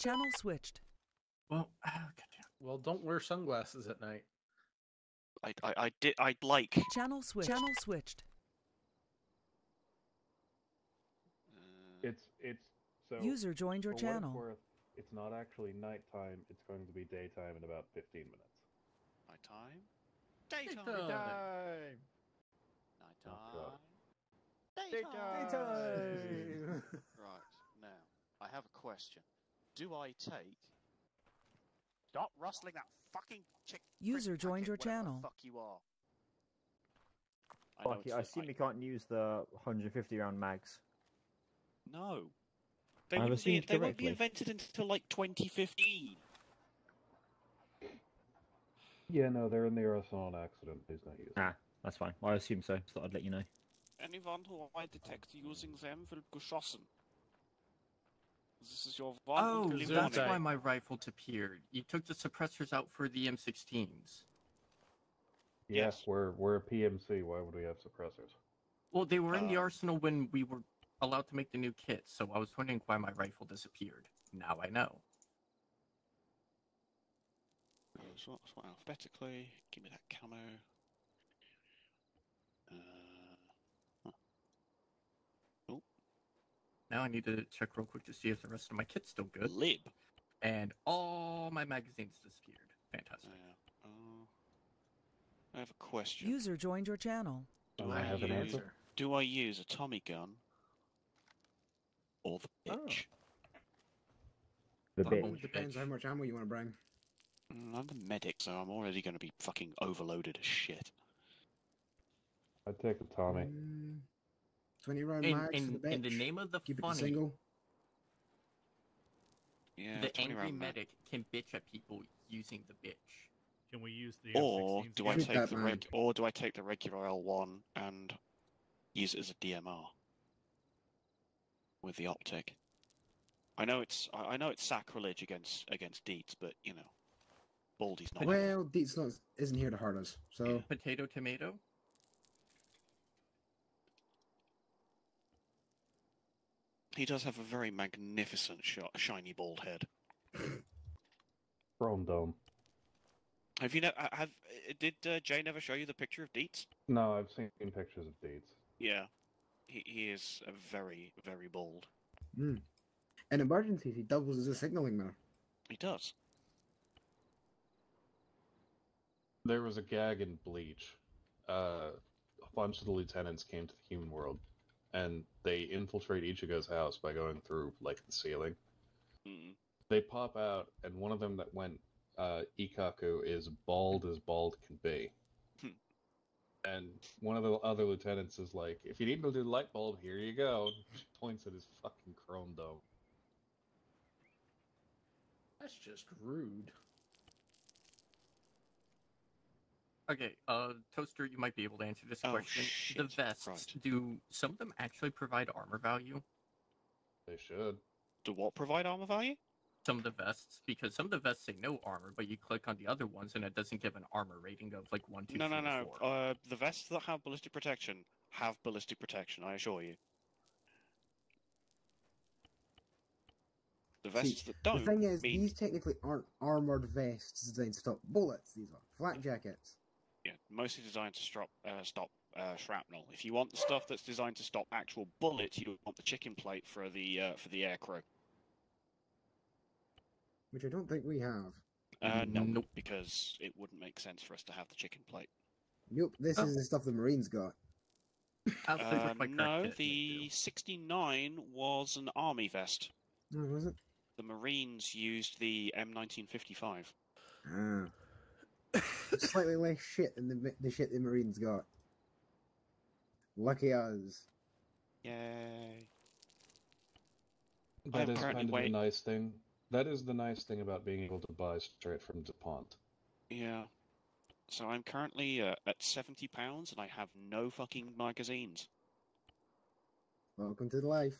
Channel switched. Well, ah. Well, don't wear sunglasses at night. I, I, I did. I'd like. Channel switched. Channel switched. Uh, It's it's so. User joined your for it's channel. worth, it's not actually nighttime. It's going to be daytime in about 15 minutes. nighttime. Daytime. Daytime. God. Nighttime. Daytime. Right now, I have a question. Do I take? Stop rustling that fucking chick. User joined your channel. The fuck you are. I, know Fuck it's it, I assume you can't use the 150 round mags. No. They, I've wouldn't be, they won't be invented until like 2015. Yeah, no, they're in the arsenal on accident. Please don't use. Ah, that's fine. I assume so. Just thought I'd let you know. Anyone who I detect using them will geschossen. This is your Oh, that's Zertai. why my rifle appeared. You took the suppressors out for the M16s. Yeah, Yes. we're we're a PMC. Why would we have suppressors? Well, they were in the Uh, arsenal when we were allowed to make the new kits, so I was wondering why my rifle disappeared. Now I know. Uh, So alphabetically. Give me that camo. Uh, Now I need to check real quick to see if the rest of my kit's still good. lib. And all my magazines disappeared. Fantastic. Yeah. Uh, I have a question. User joined your channel. Do I I have an answer. Do I use a Tommy gun or the Oh. bitch? The Oh, bit. It depends how much ammo you want to bring. Mm, I'm the medic, so I'm already going to be fucking overloaded as shit. I'd take a Tommy. Mm, 20 round In, mags for in, the in the name of the Keep it funny, single. Yeah, the 20 angry round mag. medic can bitch at people using the bitch. Can we use the Or do I take the reg- or do I take the regular L1 and use it as a DMR with the optic? I know it's I I know it's sacrilege against against Deets, but you know, Baldy's not. Well, Deets not, isn't here to hurt us, so Yeah. Potato, tomato. He does have a very magnificent sh- shiny bald head. Chrome dome. Have you never have uh, did uh, Jay never show you the picture of Deets? No, I've seen pictures of Deets. Yeah, he he is a very very bald. mm. in emergencies he doubles as a signaling mirror. He does. There was a gag in Bleach. Uh, a bunch of the lieutenants came to the human world, and they infiltrate Ichigo's house by going through like the ceiling. Mm. They pop out, and one of them that went uh, Ikkaku is bald as bald can be. Hmm. And one of the other lieutenants is like, "If you need to do the light bulb, here you go." Points at his fucking chrome dome. That's just rude. Okay, uh, Toaster, you might be able to answer this Oh, question. The vests, right. do some of them actually provide armor value? They should. Do what provide armor value? Some of the vests, because some of the vests say no armor, but you click on the other ones and it doesn't give an armor rating of like one, two, No, no, three, or no. four. Uh, the vests that have ballistic protection have ballistic protection. I assure you. The vests that don't. the thing is, mean, these technically aren't armored vests designed to stop bullets. These are flak jackets. Yeah, mostly designed to stop uh, stop uh, shrapnel. If you want the stuff that's designed to stop actual bullets, you would want the chicken plate for the uh, for the air crew. Which I don't think we have. Uh, no, Nope. because it wouldn't make sense for us to have the chicken plate. Nope, this Oh. is the stuff the Marines got. Uh, with my correct no, the 69 was an army vest. Oh, was it? The Marines used the M1955. Ah. Slightly less shit than the the shit the Marines got. Lucky us. Yay. That I'm is kind of wait- the nice thing. That is the nice thing about being able to buy straight from DuPont. Yeah. So I'm currently uh, at seventy pounds, and I have no fucking magazines. Welcome to the life.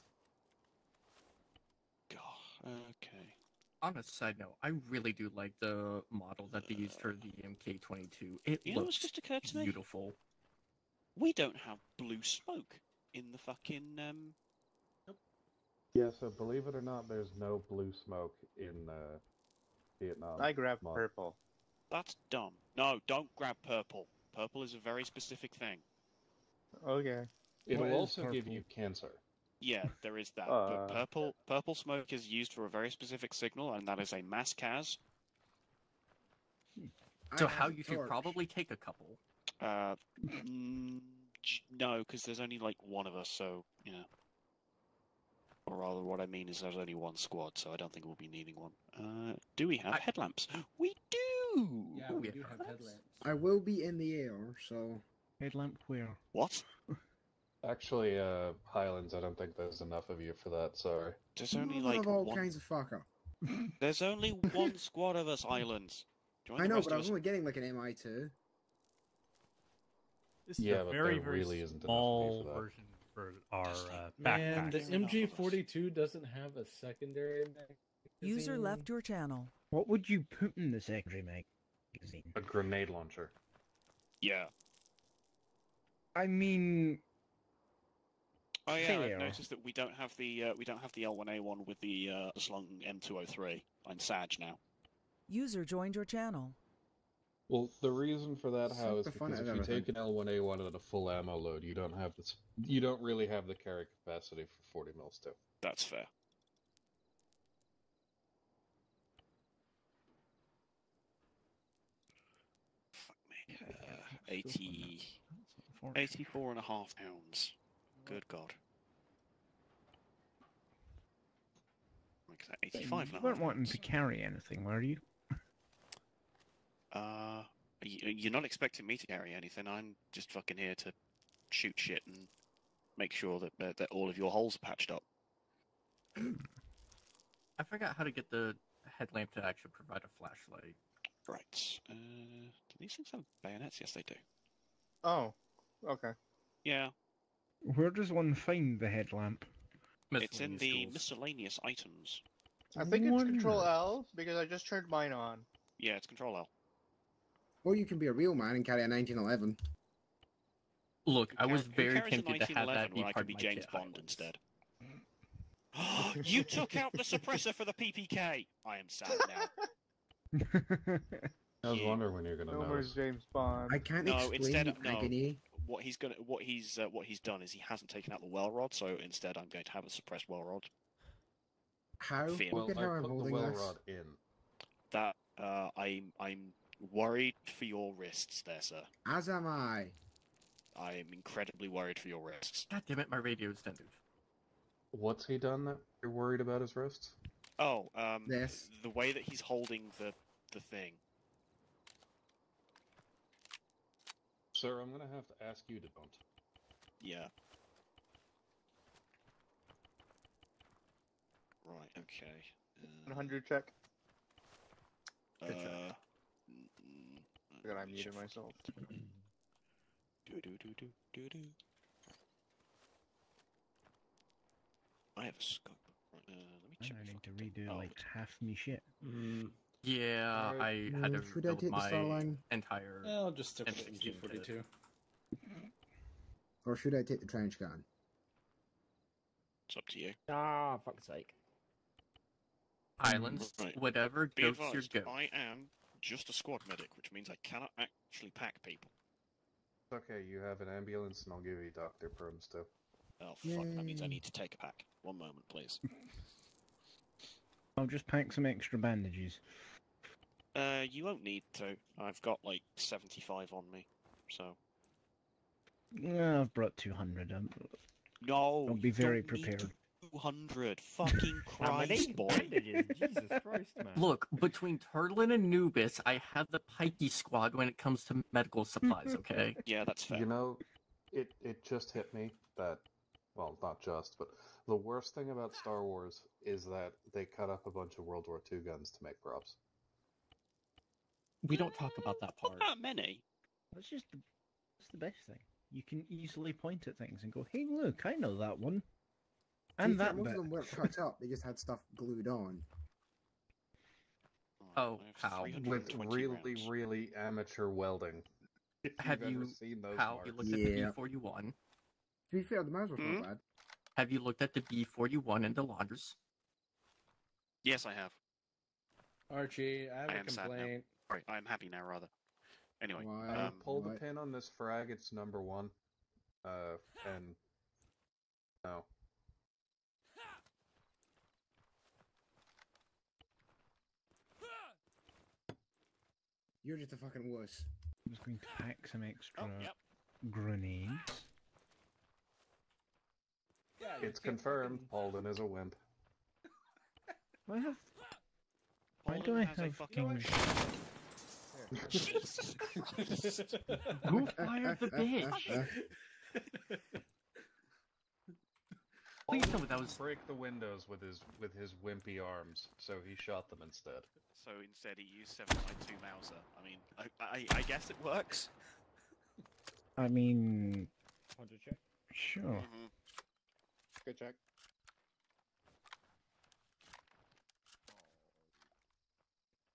God. Okay. On a side note, I really do like the model that they used for the MK22. It You know looks just occurred to me? beautiful. We don't have blue smoke in the fucking um. Yeah, so believe it or not, there's no blue smoke in uh, Vietnam. I grabbed mod. purple. That's dumb. No, don't grab purple. Purple is a very specific thing. Okay. It'll What is also give you cancer. Yeah, there is that. Uh. but purple purple smoke is used for a very specific signal, and that is a mass cas. So I how have a you should probably take a couple. Uh, mm, no, because there's only like one of us, so you know. Or rather, what I mean is there's only one squad, so I don't think we'll be needing one. Uh, do we have I- headlamps? We do. Yeah, Ooh, we yeah. do have headlamps. I will be in the air, so Headlamp where? What? Actually, uh, Highlands, I don't think there's enough of you for that. Sorry. There's only Mother like all one. kinds of fucker. There's only one squad of us islands. Join I know, but I of was us. only getting like an MI two. This is Yeah, a but very, very really isn't enough small version for our Just like- uh, Man, the backpacks. enough of us. MG42 doesn't have a secondary User left your channel. What would you put in the secondary magazine? A grenade launcher. Yeah. I mean, Oh yeah, Fair. I've noticed that we don't have the uh, we don't have the L1A1 with the uh, slung M203. I'm Sag now. User joined your channel. Well, the reason for that, how, is Suck the fun because if you take an L1A1 at a full ammo load, you don't have this. You don't really have the carry capacity for 40 mils too. That's fair. Fuck me. Uh, 80, 84 and a half pounds. Good God. Like that, 85 you and weren't wanting to carry anything, were you? Uh, you're not expecting me to carry anything. I'm just fucking here to shoot shit and make sure that that, that all of your holes are patched up. I forgot how to get the headlamp to actually provide a flashlight. Right. Uh, do these things have bayonets? Yes, they do. Oh, okay. Yeah, Where does one find the headlamp? it's in the tools. miscellaneous items. I think it's Control L because I just turned mine on. Yeah, it's Control L. Or you can be a real man and carry a 1911. Look, I was very tempted to have that be when I part could of be my James kit Bond highlights. instead. you took out the suppressor for the PPK. I am sad now. I was wondering when you're gonna know. more James Bond. I can't No, explain instead the of- no. agony. What he's gonna, what he's, uh, what he's done is he hasn't taken out the Welrod. So instead, I'm going to have a suppressed Welrod. How? Fear. Well, Look I how I'm put the well this. rod in. That uh, I'm, I'm worried for your wrists, there, sir. As am I. I am incredibly worried for your wrists. God damn it, my radio extended. What's he done that you're worried about his wrists? Oh, um, This. the way that he's holding the the thing. Sir, I'm gonna have to ask you to don't. Yeah. Right. Okay. Uh, 100 check. Uh, Good job. mm, mm, I let me muted myself. Do do do do do do. I have a scope. Right, uh, let me I check. now if need to redo oh, like half me shit. Mm, Yeah, Alright, I had to should I build take the my Starline? entire. I'll just stick with the M16 MG42. Or should I take the trench gun? It's up to you. Ah, fuck's sake. Islands, Right. whatever Be goes your advised, goat. I am just a squad medic, which means I cannot actually pack people. Okay, you have an ambulance, and I'll give you Doctor Perms too. Oh fuck! That means I need to take a pack. One moment, please. I'll just pack some extra bandages. Uh, you won't need to. I've got like seventy-five on me, so Yeah, I've brought 200. Um, no. I'll be very don't prepared. 200. Fucking How Christ, boy. Jesus Christ, man. Look, between Turtlin and Nubis, I have the pikey squad when it comes to medical supplies, okay? Yeah, that's fair. You know, it it just hit me that, well, not just, but the worst thing about Star Wars is that they cut up a bunch of World War II guns to make props. We don't talk about that Not part. that many. That's just the, that's the best thing. You can easily point at things and go, "Hey, look, I know that one." And that most bit. of them weren't cut up; they just had stuff glued on. Oh, I how? With really, rounds. really amateur welding. If Have you've ever you- seen those How you marks. looked at the B41? To be fair, the Mars was Hmm? not bad. Have you looked at the B41 and the Launders? Yes, I have. Archie, I have I a am sad now. complaint. Right, I am happy now, rather. Anyway, Why? Uh, um, pull the What? pin on this frag, it's number one. Uh, and... No. You're just a fucking wuss. I'm just going to pack some extra oh, yep. grenades. Yeah, It's confirmed, fucking- Paulden is a wimp. I have. Why do I has a have fucking... Jesus Christ. Who fired the bitch? Please tell me that was. break the windows with his with his wimpy arms, so he shot them instead. So instead, he used 7.2 Mauser. I mean, I, I, I guess it works. I mean, Hunter check. sure. Mhm. Good check.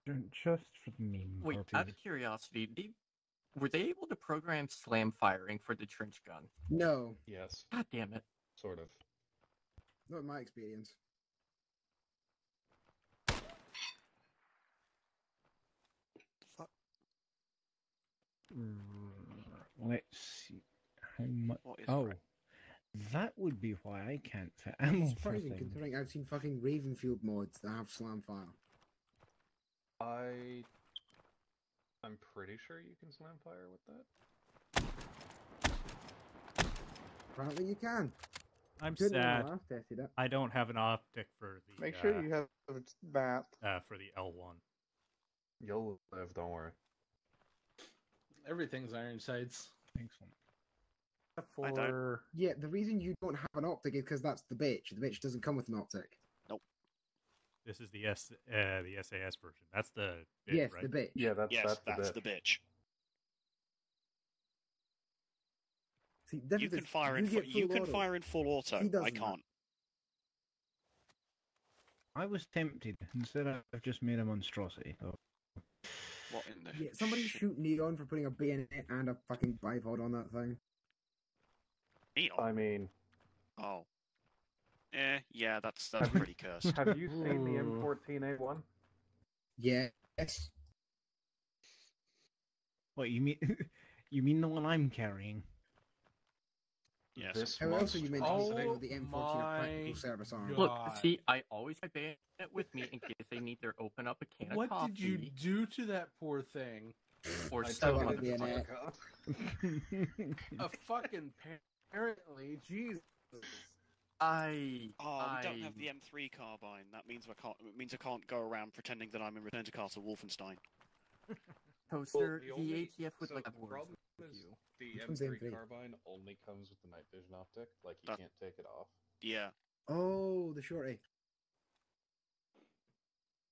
Just for the meme Wait, out of curiosity, did, were they able to program slam firing for the trench gun? No, Yes, God damn it. sort of. not in my experience. Fuck. Mm, let's see. How much? Oh, fra- that would be why I can't fit ammo for Surprising things. considering I've seen fucking Ravenfield mods that have slam fire. I I'm pretty sure you can slam fire with that. Apparently you can. I'm Couldn't sad. last tested it. I don't have an optic for the Make sure uh, you have that. uh, for the L1. You'll live, don't worry. Everything's iron sights. Excellent. Except I don't. for Yeah, the reason you don't have an optic is because that's the bitch. The bitch doesn't come with an optic. This is the S uh, the SAS version. That's the bit, yes, right? the bitch. Yeah, that's Yes, that's, that's the the bitch. See, difference You can fire in. you fu- You full can auto. fire in full auto. I doesn't. can't. I was tempted. Instead, I've just made a monstrosity. So What in the? Yeah, somebody shit? shoot Neon for putting a bayonet and a fucking bipod on that thing. Neon. I mean, Oh. Eh, yeah, that's that's pretty cursed. have you seen the M14A1? Yes. what you mean? you mean the one I'm carrying? Yes. This How else are you monster- meant to Oh consider the M14 a my practical service arm? God. Look, see, I always have bayonet with me in case they need to open up a can what of coffee did you do to that poor thing? or I step told on the to bayonet. fuck up. A fucking apparently, Jesus. I. Oh, we don't have the M3 carbine. That means I can't. It means I can't go around pretending that I'm in Return to Castle Wolfenstein. Toaster, the the, only- ATF would so like the words problem with is- you. The M3 M3? carbine only comes with the night vision optic. Like you That- can't take it off. Yeah. Oh, the shorty.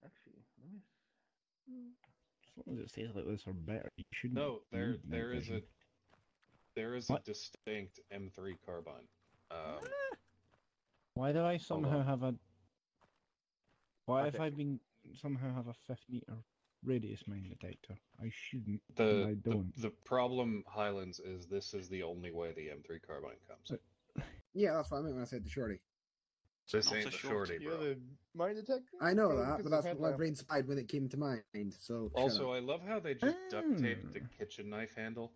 Actually, let me. as long as it stays like this or better, you shouldn't. No, there there is a there is What? a distinct M3 carbine. Um, Why do I somehow have a? Why Okay. have I been somehow have a fifty meter radius mine detector? I shouldn't. the, and I the don't. the problem Highlands is this is the only way the M3 carbine comes. Uh, Yeah, that's what I meant when I said the shorty. This Not ain't so the short. shorty, You bro. have a mine detector? I know that, but that's what my headlamp. brain spied when it came to mind. So Also. I love how they just duct taped the Mm. kitchen knife handle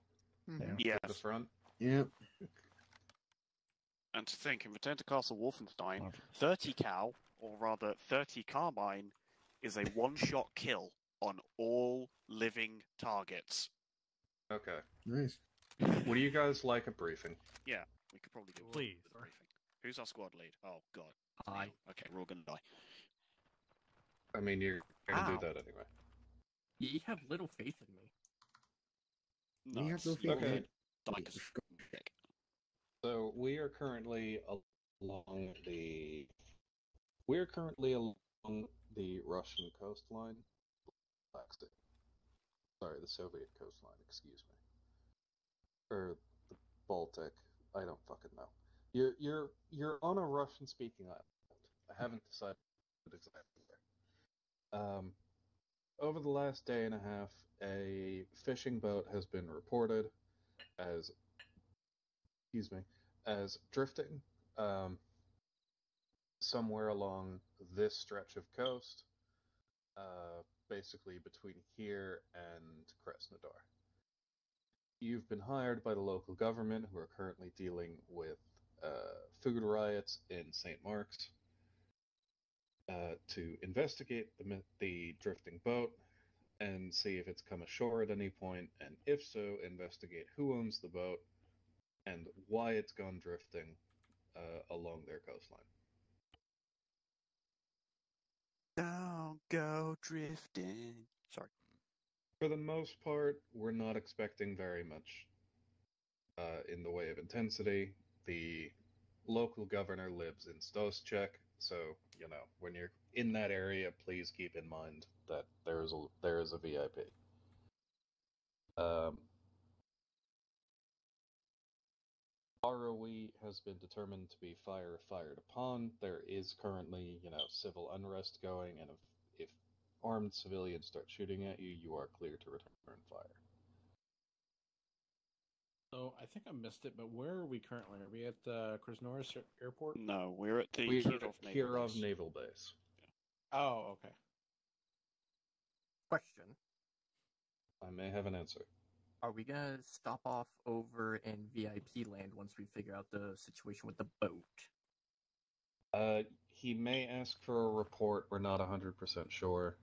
Mhm. Yeah. to the front. yeah, And to think, in Return to Castle Wolfenstein, 30 cal, or rather 30 carbine, is a one-shot kill on all living targets. Okay. nice. What do you guys like a briefing? Yeah, we could probably do Please. a briefing. Who's our squad lead? Oh god. Aye. Okay, we're all gonna die. I mean, you're gonna Ow. do that anyway. You have little faith in me. No, You have to it's- feel you're So we are currently along the. We're currently along the Russian coastline. Sorry, the Soviet coastline. Excuse me. Or the Baltic. I don't fucking know. You're you're you're on a Russian-speaking island. I haven't decided exactly where. Um, over the last day and a half, a fishing boat has been reported as excuse me, as drifting um, somewhere along this stretch of coast, uh, basically between here and Krasnodar. You've been hired by the local government, who are currently dealing with uh, food riots in St. Mark's, uh, to investigate the, the drifting boat and see if it's come ashore at any point, and if so, investigate who owns the boat and why it's gone drifting uh, along their coastline. Don't go drifting. Sorry. For the most part, we're not expecting very much uh, in the way of intensity. The local governor lives in Stoschek, so you know when you're in that area, please keep in mind that there is a there is a VIP. Um, ROE has been determined to be fire fired upon. There is currently, you know, civil unrest going, and if, if armed civilians start shooting at you, you are clear to return fire. So I think I missed it, but where are we currently? Are we at the uh, Krasnoyarsk Airport? No, we're at the We are Kirov at Naval Kirov Base. Naval Base. Oh, okay. Question: I may have an answer. Are we gonna stop off over in VIP land once we figure out the situation with the boat? Uh, he may ask for a report. We're not 100% sure.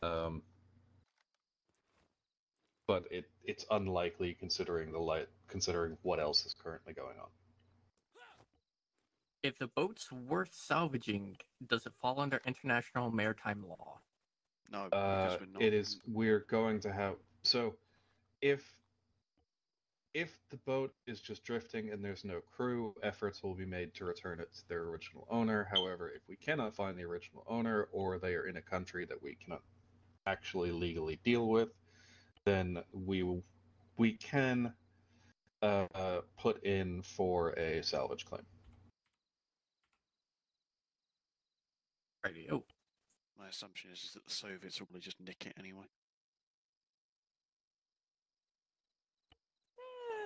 Um, but it it's unlikely considering the light considering what else is currently going on. If the boat's worth salvaging, does it fall under international maritime law? No, because Uh, we're not. it is we're going to have so if if the boat is just drifting and there's no crew, efforts will be made to return it to their original owner. However, if we cannot find the original owner or they are in a country that we cannot actually legally deal with, then we we can uh, uh, put in for a salvage claim. Radio. My assumption is, is that the Soviets will probably just nick it anyway.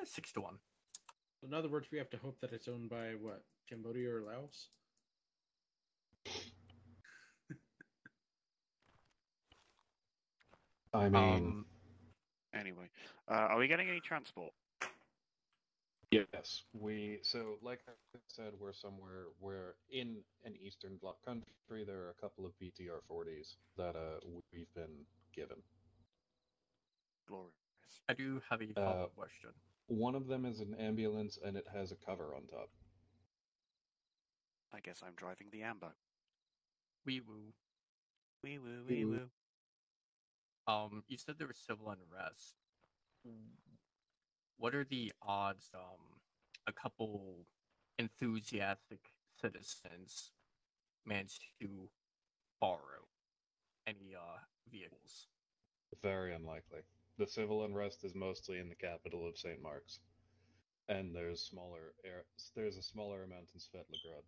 Eh, six to one. In other words, we have to hope that it's owned by what Cambodia or Laos. I mean, Um, Anyway, uh, are we getting any transport? Yes, we so like I said, we're somewhere we're in an Eastern Bloc country. There are a couple of BTR 40s that uh we've been given. Glorious. I do have a follow-up question. One of them is an ambulance and it has a cover on top. I guess I'm driving the Ambo. Wee woo. Wee woo, Wee wee woo. woo. Um, you said there was civil unrest. What are the odds? Um, a couple enthusiastic citizens managed to borrow any uh vehicles. Very unlikely. The civil unrest is mostly in the capital of St. Mark's, and there's smaller there's a smaller amount in Svetlograd.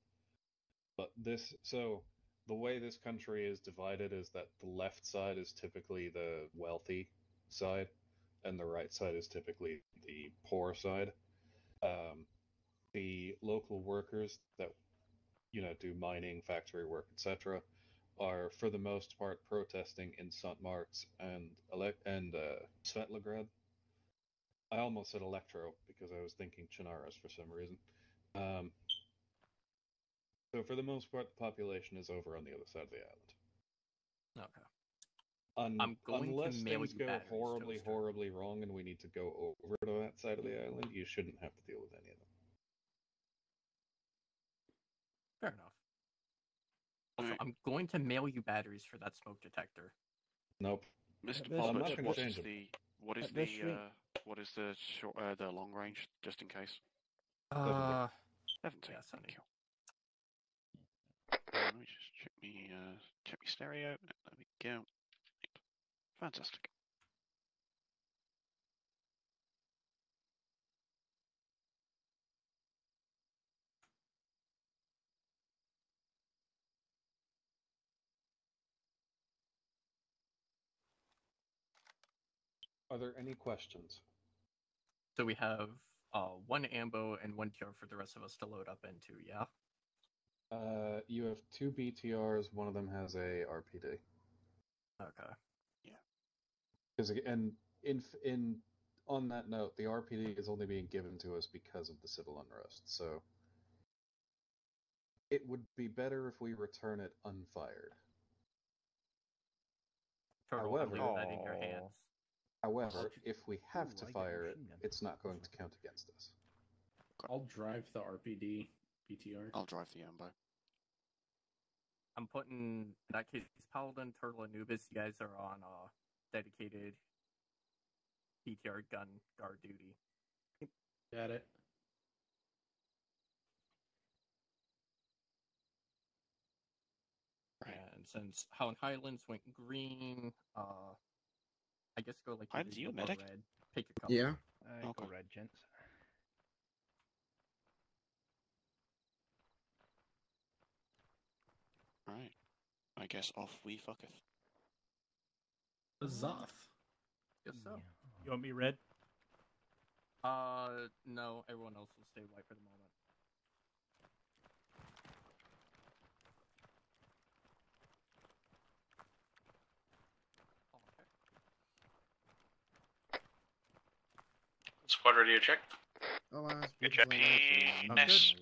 But this so the way this country is divided is that the left side is typically the wealthy side, and the right side is typically the poor side. Um, the local workers that you know do mining, factory work, etc., are for the most part protesting in St. Mark's and Ele- and uh, Svetlograd. I almost said Electro because I was thinking Chernarus for some reason. Um, so for the most part, the population is over on the other side of the island. Okay. Un- I'm going to unless mail things go horribly, Toaster. horribly wrong, and we need to go over to that side of the island, you shouldn't have to deal with any of them. Fair enough. Also, I'm going to mail you batteries for that smoke detector. Nope. Mr. At this I'm not Bobbert, gonna what change is them. the what is the uh, what is the short uh, the long range just in case? Uh, Seventeen. Yeah, thank 70. you. Uh, let me just check me uh, check me stereo. There we go. Fantastic. Are there any questions? so we have uh one ambo and one TR for the rest of us to load up into. Yeah. Uh, you have two BTRs. One of them has a RPD. Okay. Because and in in on that note, the RPD is only being given to us because of the civil unrest. So it would be better if we return it unfired. Turtle, I'll However- leave that in your hands. However, if we have to I got a fire it, it's not going to count against us. I'll drive the RPD BTR. I'll drive the Ambo. I'm putting in that case Paladin, Turtle, Anubis. You guys are on uh dedicated BTR gun guard duty. Got it. And since Howland Highlands went green, uh, I guess go like Highlands, either you a yellow or medic? Red. Pick your color. Yeah. I go red, gents. Right. I guess off we fucketh. Zoth. Guess so. You want me red? Uh, no. Everyone else will stay white for the moment. Squad radio check. Oh, uh, Good job, penis.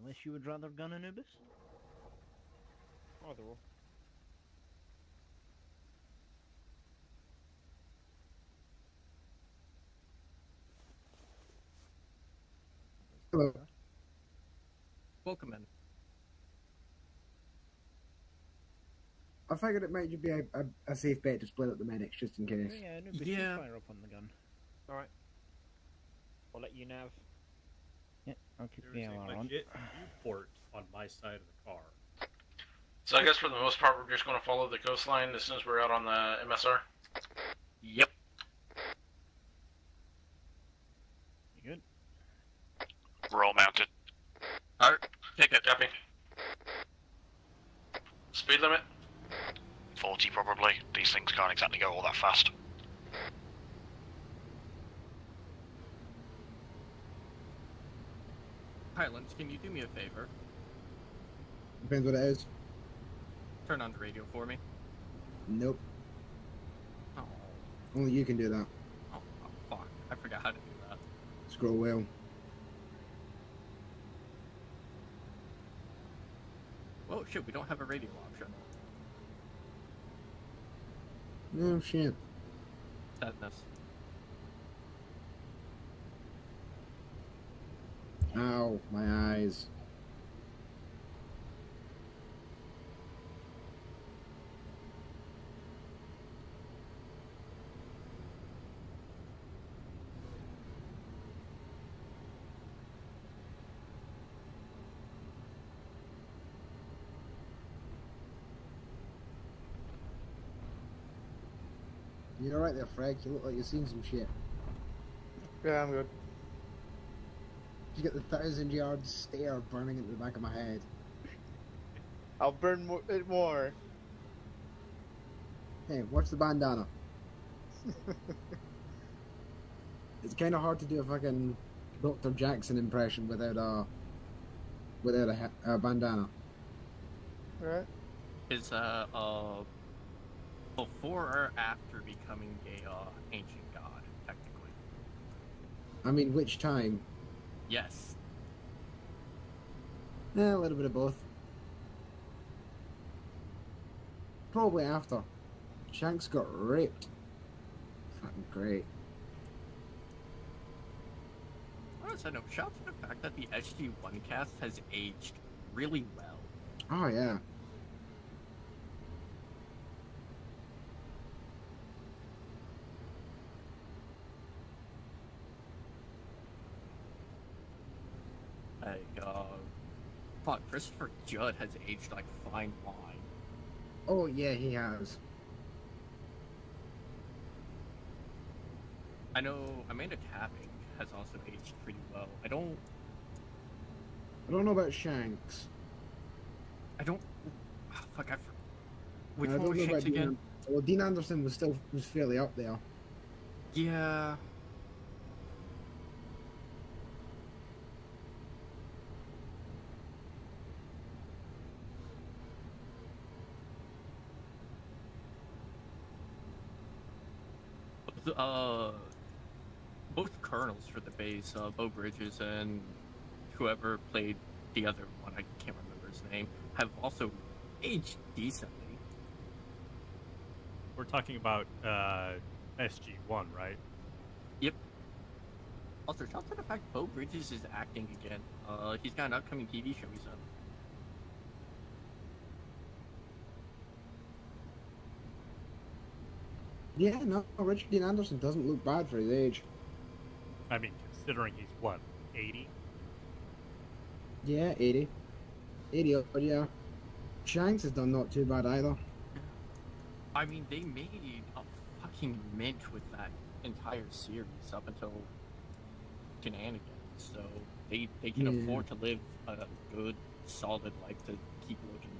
Unless you would rather gun Anubis? Either or. Hello. Welcome in. I figured it might just be a, a, a safe bet to split up the medics just in case. Yeah, Anubis, you Yeah. fire up on the gun. Alright. I'll let you nav. Yeah, I'll keep There the is a on. legit port on my side of the car. So I guess for the most part, we're just going to follow the coastline as soon as we're out on the MSR. Yep. You good? We're all mounted. Alright, take it. Copy. Speed limit? 40 probably. These things can't exactly go all that fast. Highlands, can you do me a favor? Depends what it is. Turn on the radio for me. Nope. Oh, Only you can do that. oh, oh fuck. I forgot how to do that. Scroll wheel. Whoa, shit, we don't have a radio option. Oh shit. Sadness. Ow, my eyes. You're there, Frank. You look like you've seen some shit. Yeah, I'm good. You got the thousand yard stare burning into the back of my head. I'll burn mo- it more. Hey, watch the bandana. it's kind of hard to do a fucking Dr. Jackson impression without a without a, a bandana. Right? Is, uh, uh, before or after becoming a, uh, ancient god, technically? I mean, which time? Yes. Yeah, a little bit of both. Probably after. Shanks got raped. Fucking great. On a side note, shout out to the fact that the SG1 cast has aged really well. Oh yeah. Like, uh, fuck, Christopher Judge has aged like fine wine. Oh yeah, he has. I know Amanda Tapping has also aged pretty well. I don't, I don't know about Shanks. I don't, ah, fuck, I, for- which I one don't was know Shanks about Dean again? Well, Dean Anderson was still was fairly up there. Yeah. Uh, both colonels for the base, uh, Beau Bridges and whoever played the other one, I can't remember his name, have also aged decently. We're talking about uh, SG1, right? Yep. Also, shout out to the fact Beau Bridges is acting again. Uh, he's got an upcoming TV show he's on. Yeah, no, Richard Dean Anderson doesn't look bad for his age. I mean, considering he's what, 80? Yeah, 80. 80, oh, yeah. Shanks has done not too bad either. I mean, they made a fucking mint with that entire series up until Shenanigans, so they they can Yeah. afford to live a good, solid life to keep looking good.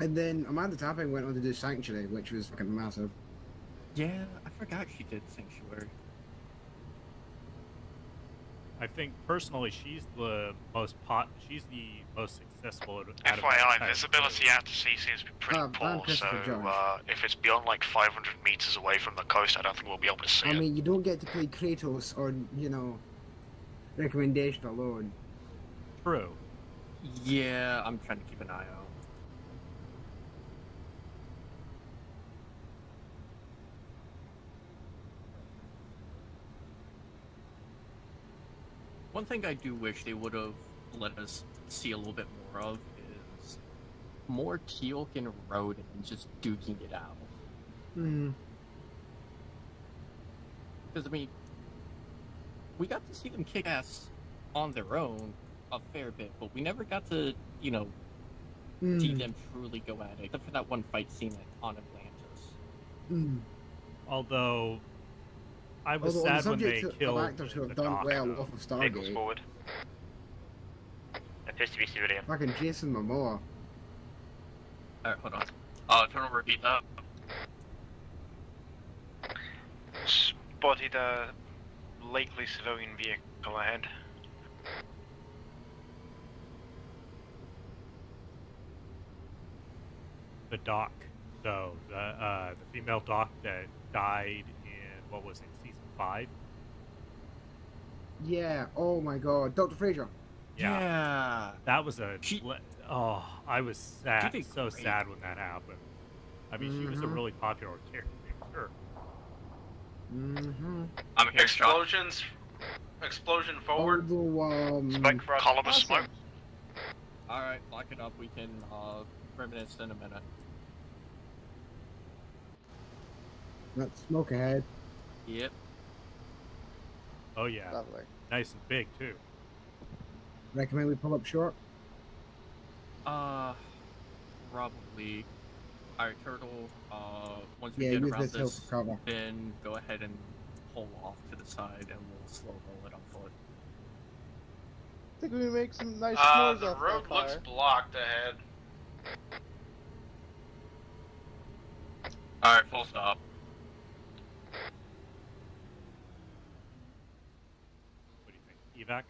And then Amanda Tapping went on to do Sanctuary, which was fucking massive. Yeah, I forgot she did Sanctuary. I think personally she's the most pot. She's the most successful. out FYI, entire visibility out to sea seems to be pretty I'm poor, so uh, if it's beyond like 500 meters away from the coast, I don't think we'll be able to see it. I it. mean, you don't get to play Kratos on, you know, recommendation alone. True. Yeah, I'm trying to keep an eye out. One thing I do wish they would have let us see a little bit more of is more Teal'c and Ronon just duking it out. Hmm. Because, I mean, we got to see them kick ass on their own a fair bit, but we never got to, you know, see Hmm. them truly go at it, except for that one fight scene on Atlantis. Hmm. Although I was Although, on the when they subject of killed actors who have done doc. well off of Stargate, forward. Appears to be civilian. fucking Jason Momoa. Alright, hold on. Uh, Turtle, repeat that. Spotted a likely civilian vehicle ahead. the doc, though the uh, the female doc that died in what was it, season five? Yeah. Oh my God, Doctor Fraiser. Yeah. That was a le- oh, I was sad, so great. sad when that happened. I mean, she was a Mhm. really popular character. Mm-hmm. I'm here, Explosions. Explosion forward. Although, um, Spike for column of smoke. Alright, lock it up. We can, uh, reminisce in a minute. that smoke ahead. Yep. Oh yeah, Lovely. nice and big too. Recommend we pull up short. Uh, probably. Alright, Turtle, uh, once we Yeah, get around this hill this, cover. then go ahead and pull off to the side and we'll slow roll it on foot. I think we can make some nice Uh, s'mores the off road that looks blocked ahead. Alright, full stop. evac?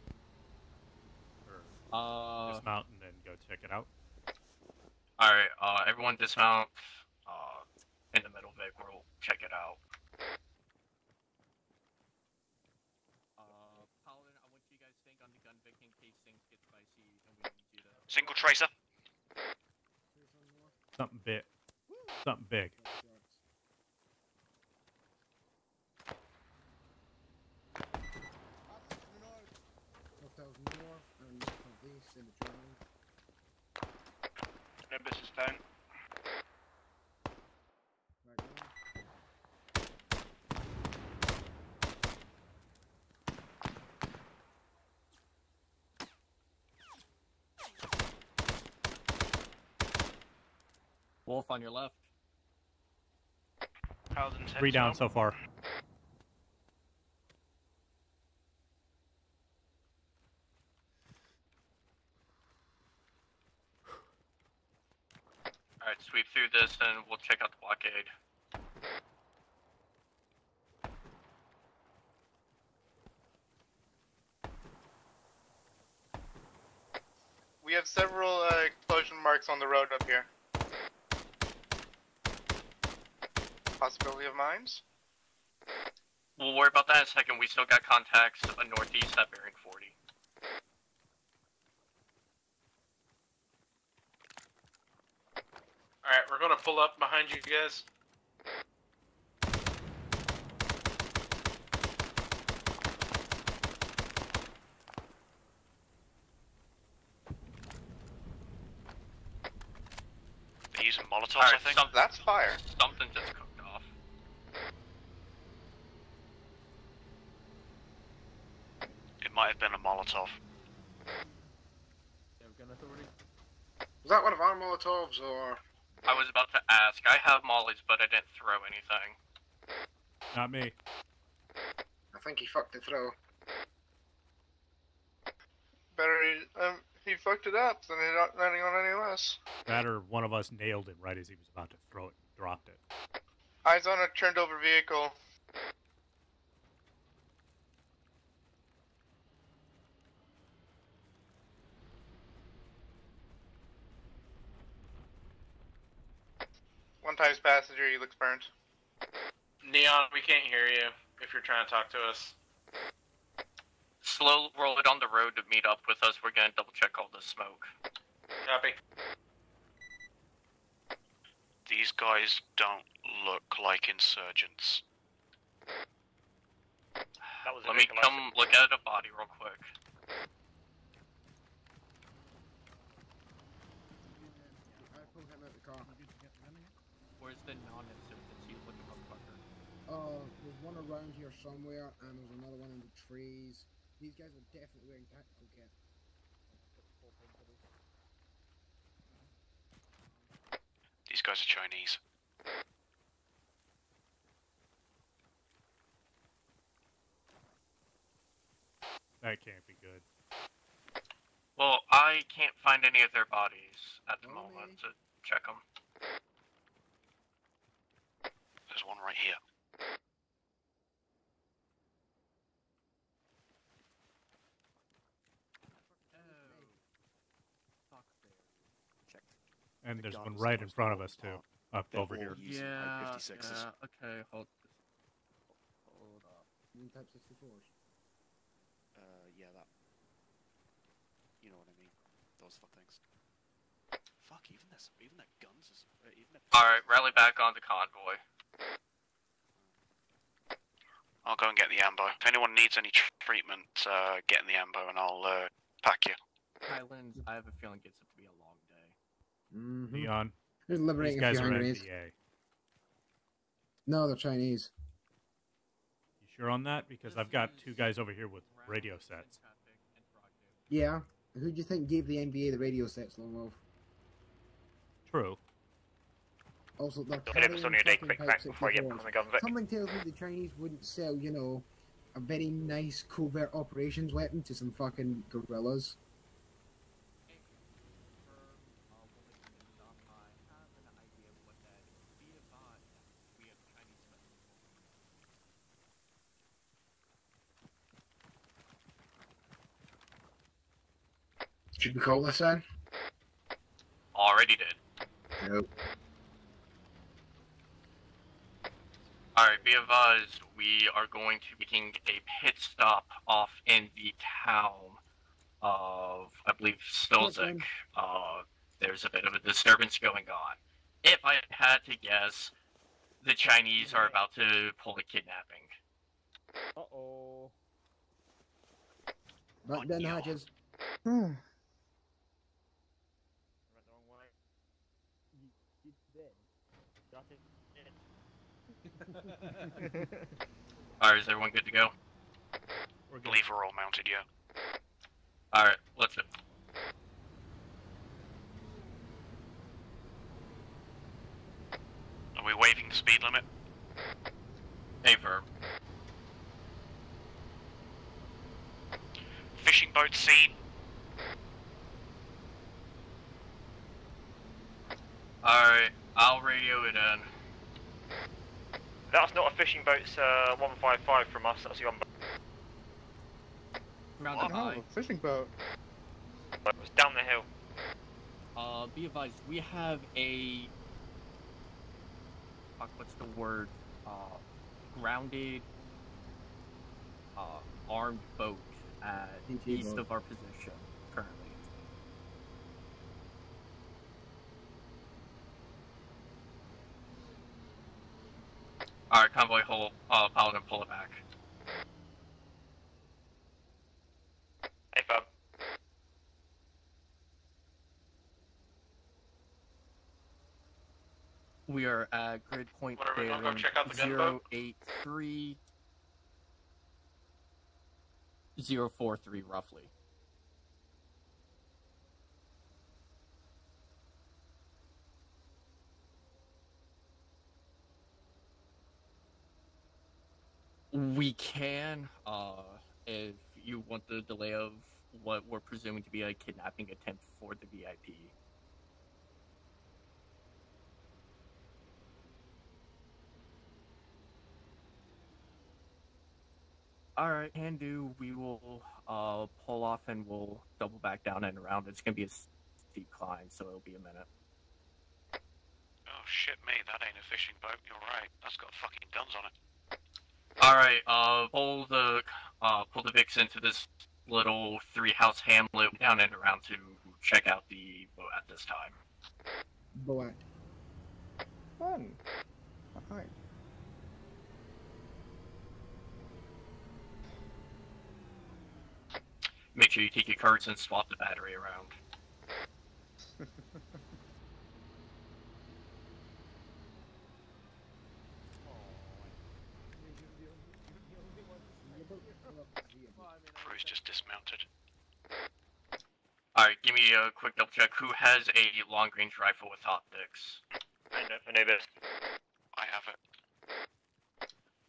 Or uh, dismount and then go check it out? Alright, uh, everyone dismount uh, in the middle of it. We'll check it out. Single tracer. Something big. Something big. In the German. Nimbus is down. Right. Wolf on your left. How's Three down so far. Alright, sweep through this and we'll check out the blockade. We have several uh, explosion marks on the road up here. Possibility of mines? We'll worry about that in a second. We still got contacts northeast at bearing 40. Alright, we're gonna pull up behind you guys. They're using Molotovs, Alright, I think. some- That's fire. Something just cooked off. It might have been a Molotov. Was that one of our Molotovs or? I was about to ask. I have mollies, but I didn't throw anything. Not me. I think he fucked the throw. Better he, um, he fucked it up than he not landing on any less. That or one of us nailed him right as he was about to throw it dropped it. Eyes on a turned over vehicle. One times passenger, he looks burnt. Neon, we can't hear you if you're trying to talk to us. Slow roll it on the road to meet up with us. We're gonna double check all the smoke. Copy. These guys don't look like insurgents. That was Let me come look at a body real quick. I pulled him out the car. Where's the non-insurgency looking motherfucker? Oh, there's one around here somewhere, and there's another one in the trees. These guys are definitely wearing tactical kit. These guys are Chinese. That can't be good. Well, I can't find any of their bodies at the moment to check them. There's one right here. And The there's one right in front of us too. Up they're over here. Yeah, I-56s. yeah, okay, hold Hold up. You mean Type 64s? Uh, yeah, that. You know what I mean. Those fuck things. Fuck, even this, even their guns is, uh, even their. Alright, rally back on the convoy. I'll go and get the ambo. If anyone needs any treatment, uh, get in the ambo and I'll uh, pack you. Highlands, I have a feeling gets it to be a long day. Mm-hmm. Neon. There's These liberating a guys few are hand grenades. No, they're Chinese. You sure on that? Because I've got two guys over here with radio sets. Yeah. Who do you think gave the NVA the radio sets, Lone Wolf? True. Also, they're Hit carrying some of day quick Type back before you get 64s. from the. Something tells me the Chinese wouldn't sell, you know, a very nice covert operations weapon to some fucking guerrillas. Should we call this then? Already did. Nope. Alright, be advised, we are going to be making a pit stop off in the town. of, I believe, Stilzik, uh, there's a bit of a disturbance going on. If I had to guess, the Chinese are about to pull a kidnapping. Uh oh. Back then, Hodges. Hmm. Went the wrong way. You did then. Got it. Alright, is everyone good to go? I believe we're all mounted, yeah. Alright, let's go. Are we waiving the speed limit? Hey, Verb. Fishing boat seen. Alright, I'll radio it in. That's not a fishing boat, it's uh, 155 from us, that's your boat. Round Oh, a fishing boat. It was down the hill. Uh, be advised, we have a. Fuck, what's the word? Uh, grounded, uh, armed boat at east boat. of our position currently. Alright, convoy, hold, uh, paladin, pull it back. Hey, Fab. We are at grid point What are we gonna go check out the gunboat? 083 043 roughly. We can, uh, if you want the delay of what we're presuming to be a kidnapping attempt for the VIP. All right, can do. We will uh, pull off and we'll double back down and around. It's gonna be a steep climb, so it'll be a minute. Oh shit me, that ain't a fishing boat, you're right. That's got fucking guns on it. All right, uh, pull the uh, pull the Vix into this little three house hamlet down and around to check out the boat at this time. Boat. Fun. Alright. Make sure you take your cards and swap the battery around. Crew's just dismounted. All right, give me a quick double check. Who has a long range rifle with optics? I know, I know this. I have it.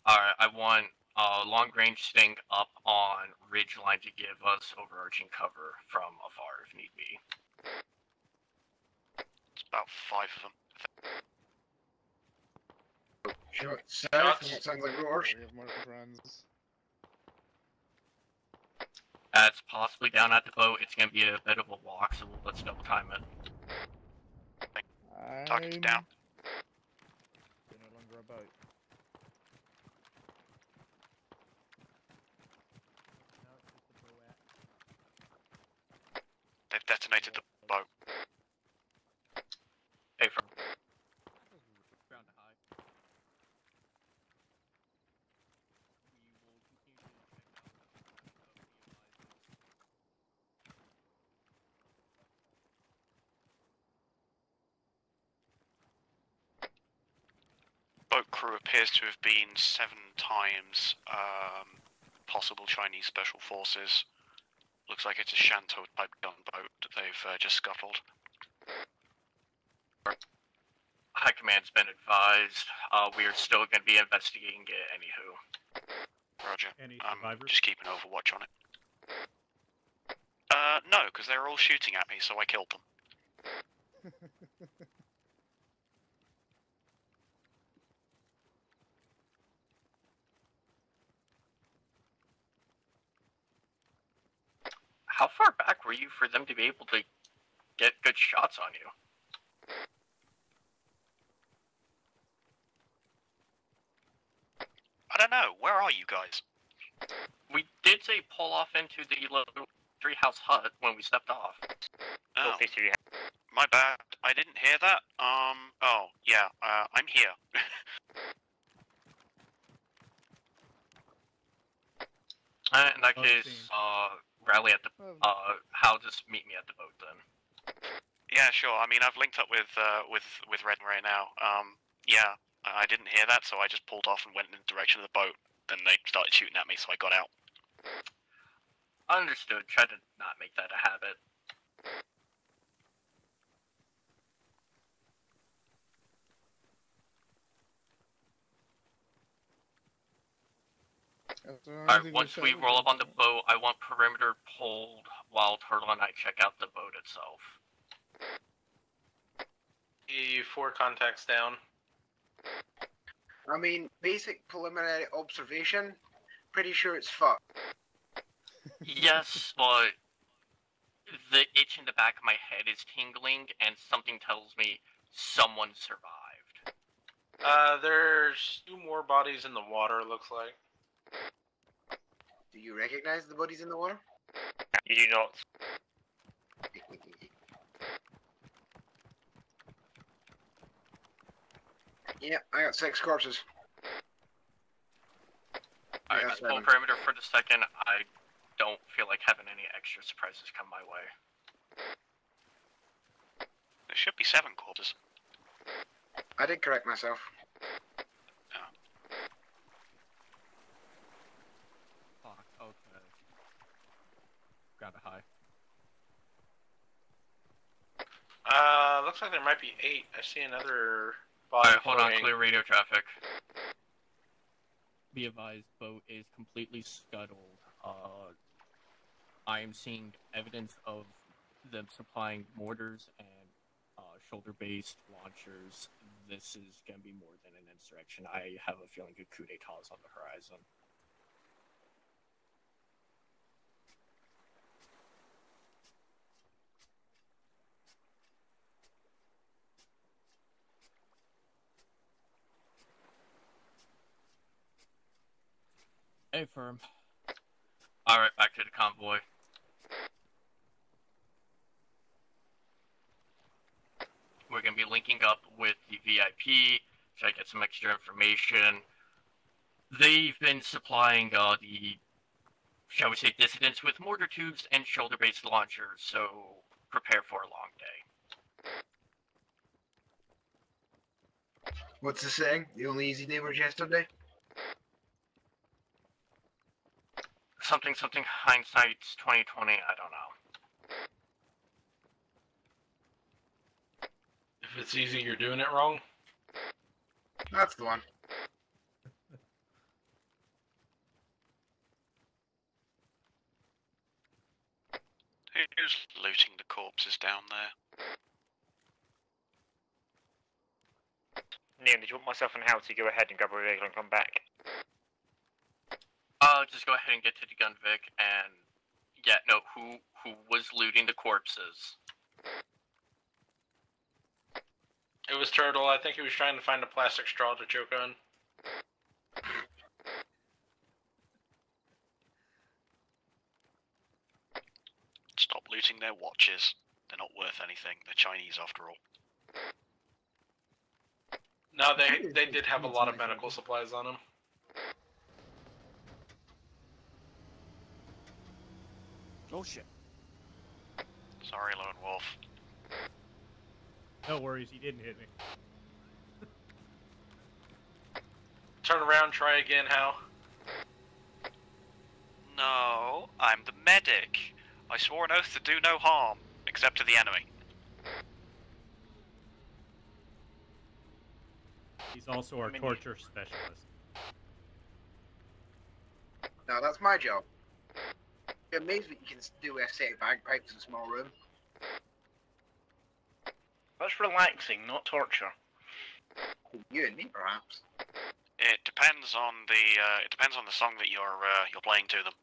Alright, I want uh, long range sting up on ridge line to give us overarching cover from afar if need be. It's about five of them. Shot Shots. Sounds like yours. Friends. That's possibly down at the boat. It's gonna be a bit of a walk, so let's double time it. Target's I'm- down. You're no longer a boat. No, a boat. They've detonated the boat. Hey, from ground to high. We will continue to check out the Boat crew appears to have been seven times um, possible Chinese special forces. Looks like it's a Shanto type gunboat that they've uh, just scuttled. High command's been advised. Uh, we are still gonna be investigating it anywho. Roger. Any I'm survivors? just keeping overwatch on it. Uh, no, because they were all shooting at me, so I killed them. How far back were you for them to be able to get good shots on you? I don't know. Where are you guys? We did say pull off into the little treehouse hut when we stepped off. Oh, my bad. I didn't hear that. Um. Oh, yeah. Uh, I'm here. Uh, in that case, uh, rally at the uh, Hal, just meet me at the boat then. yeah, sure. I mean, I've linked up with uh, with with Red right now. Um. Yeah. I I didn't hear that, so I just pulled off and went in the direction of the boat. Then they started shooting at me, so I got out. I understood. Try to not make that a habit. Alright, once we roll up on the boat, I want perimeter pulled while Turtle and I check out the boat itself. E four contacts down. I mean, basic preliminary observation. Pretty sure it's fucked. Yes, but the itch in the back of my head is tingling, and something tells me someone survived. Uh, there's two more bodies in the water. Looks like. Do you recognize the bodies in the water? You do not. Yeah, I got six corpses. Alright, Yeah, just pull seven. perimeter for the second. I don't feel like having any extra surprises come my way. There should be seven corpses. I did correct myself. Fuck, okay. Got a high. Uh, looks like there might be eight. I see another body. Alright, hold on, floating. clear radio traffic. Be advised, boat is completely scuttled. Uh, I am seeing evidence of them supplying mortars and uh, shoulder-based launchers. This is gonna be more than an insurrection. I have a feeling a coup d'état is on the horizon. Hey, firm. Alright, back to the convoy. We're gonna be linking up with the VIP, try to get some extra information. They've been supplying uh, the, shall we say, dissidents with mortar tubes and shoulder-based launchers, so prepare for a long day. What's the saying? The only easy day was yesterday? Something, something, hindsight's 2020, I don't know. If it's easy, you're doing it wrong. That's the one. Who's looting the corpses down there? Neil, did you want myself and Hal to go ahead and grab a vehicle and come back? Uh, just go ahead and get to the gun, Vic, and yeah, no, who who was looting the corpses? It was Turtle. I think he was trying to find a plastic straw to choke on. Stop looting their watches. They're not worth anything. They're Chinese after all. No, they they did have a lot of medical supplies on them. Oh shit. Sorry, Lone Wolf. No worries, he didn't hit me. Turn around, try again, Hal. No, I'm the medic. I swore an oath to do no harm, except to the enemy. He's also our torture specialist. No, that's my job. You're amazed what you can do with a set of bagpipes in a small room. That's relaxing, not torture. You and me, perhaps. It depends on the uh, it depends on the song that you're uh, you're playing to them.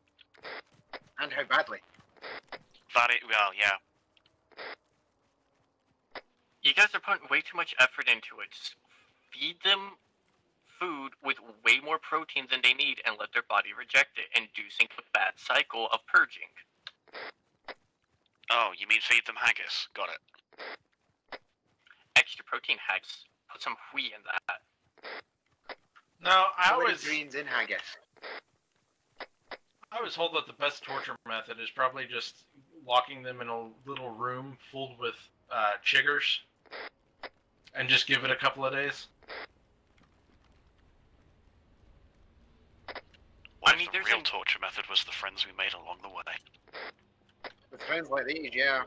And how badly. That it, well, yeah. You guys are putting way too much effort into it. Just feed them food with way more protein than they need and let their body reject it, inducing a bad cycle of purging. Oh, you mean feed them haggis? Got it. Extra protein haggis. Put some wheat in that. No, I always greens in haggis. I was told that the best torture method is probably just locking them in a little room filled with uh, chiggers, and just give it a couple of days. What if the real torture method was the friends we made along the way? With friends like these, yeah.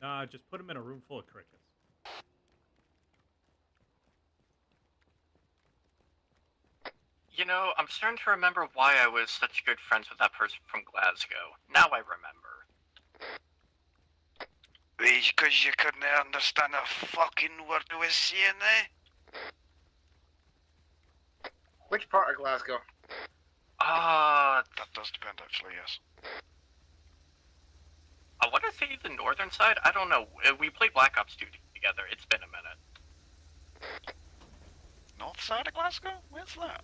Nah, just put them in a room full of crickets. You know, I'm starting to remember why I was such good friends with that person from Glasgow. Now I remember. Because you couldn't understand a fucking word we was saying, eh? Which part of Glasgow? Ah, That does depend, actually, yes. I want to say the northern side. I don't know. Uh, We played Black Ops 2 together. It's been a minute. North side of Glasgow? Where's that?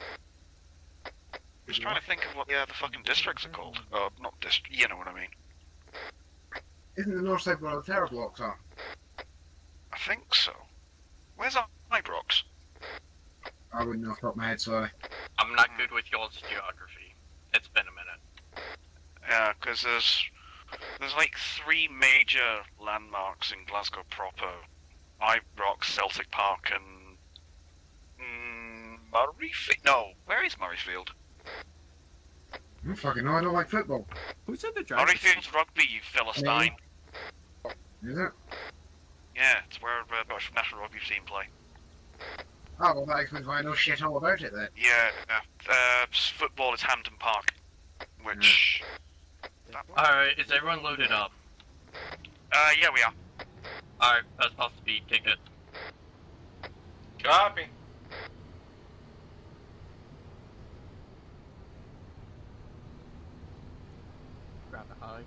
I Just trying to think of what yeah, the fucking districts are called. Oh, not district. You know what I mean. Isn't the north side where all the terror blocks are? I think so. Where's our Ibrox? I wouldn't know off the top of my head, sorry. I'm not good with y'all's geography. It's been a minute. Yeah, because there's there's like three major landmarks in Glasgow proper: Ibrox, Celtic Park, and mm, Murrayfield. No, where is Murrayfield? I don't fucking know, I don't like football. Who said the Murrayfield's rugby, you philistine. Is it? Yeah, it's where uh, the British national rugby team play. Oh, well, that explains why I know shit all about it then. Yeah, yeah. Uh, football is Hampden Park, which. Alright, is everyone loaded up? Uh, yeah, we are. Alright, that's supposed to be ticket. Copy. Grab the high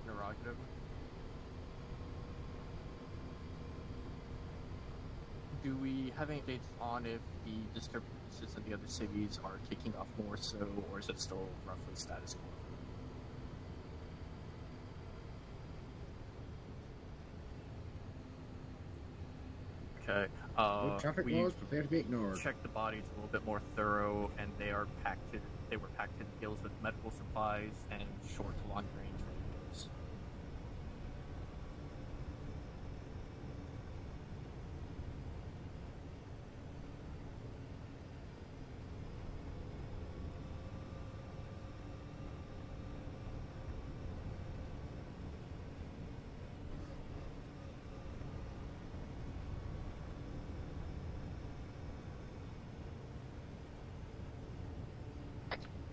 Do we have any dates on if the disturbances in the other cities are kicking off more so, or is it still roughly status quo? Okay. Uh, Good traffic we laws prepare to be ignored. checked the bodies a little bit more thorough, and they are packed. In, they were packed in deals with medical supplies and short to long range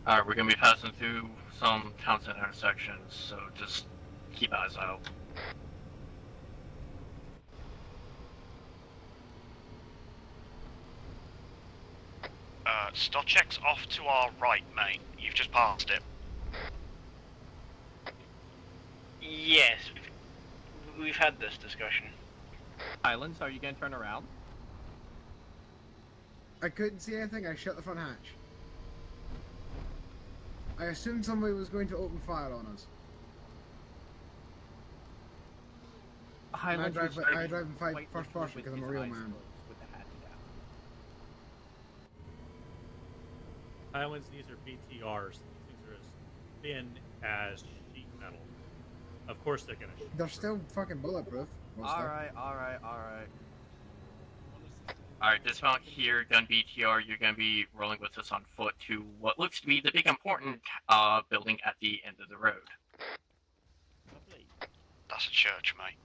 Alright, we're gonna be passing through some Townsend intersections, so just keep eyes out. Uh, Stochek's off to our right, mate. You've just passed it. Yes, we've, we've had this discussion. Islands, are you gonna turn around? I couldn't see anything, I shut the front hatch. I assumed somebody was going to open fire on us. And I Highlands drive, was I driving drive in five, quite first literally person because I'm a real man. closed with the hatch down. Islands, these are BTRs. These are as thin as sheet metal. Of course they're gonna shoot. They're still fucking bulletproof. most. Alright, alright, alright. Alright, dismount here, gun BTR, you're gonna be rolling with us on foot to what looks to be the big important uh, building at the end of the road. That's a church, mate.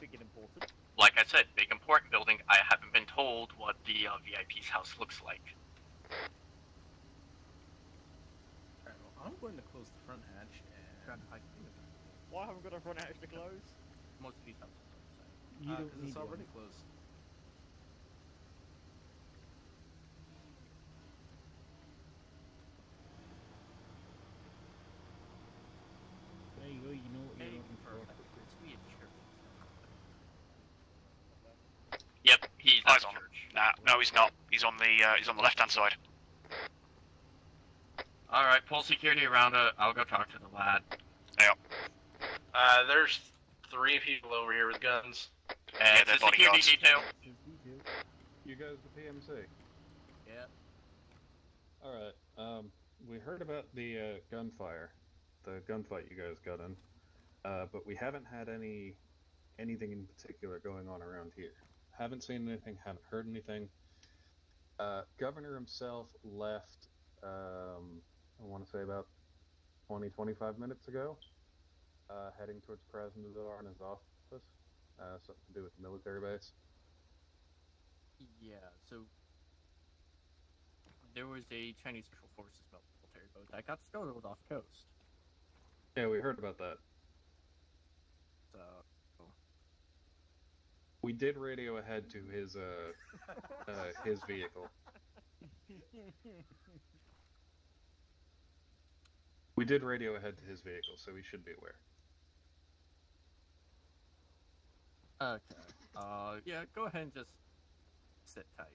Big and important. Like I said, big important building. I haven't been told what the uh, VIP's house looks like. I'm going to close the front hatch and. Why haven't we got a front hatch to close? Most of these houses are the same. You Uh, don't 'cause need it's already closed. There you go, you know what you're looking for. Yep, he's Oh, at he's the on. church. Nah, no, he's not. He's on the uh, he's on the left hand side. All right, pull security around it. I'll go talk to the lad. Yep. Uh, there's three people over here with guns. And they're it's a security bodyguards. detail. You guys the PMC? Yeah. Alright, um, we heard about the uh, gunfire, the gunfight you guys got in, uh, but we haven't had any anything in particular going on around here. Haven't seen anything, haven't heard anything. Uh, Governor himself left, um, I want to say about 20, 25 minutes ago, uh, heading towards Krasnodar in his office, uh, something to do with the military base. Yeah, so there was a Chinese Special Forces military boat that got scuttled off coast. Yeah, we heard about that. So We did radio ahead to his uh, uh his vehicle. We did radio ahead to his vehicle, so he should be aware. Okay. Uh, yeah, go ahead and just sit tight.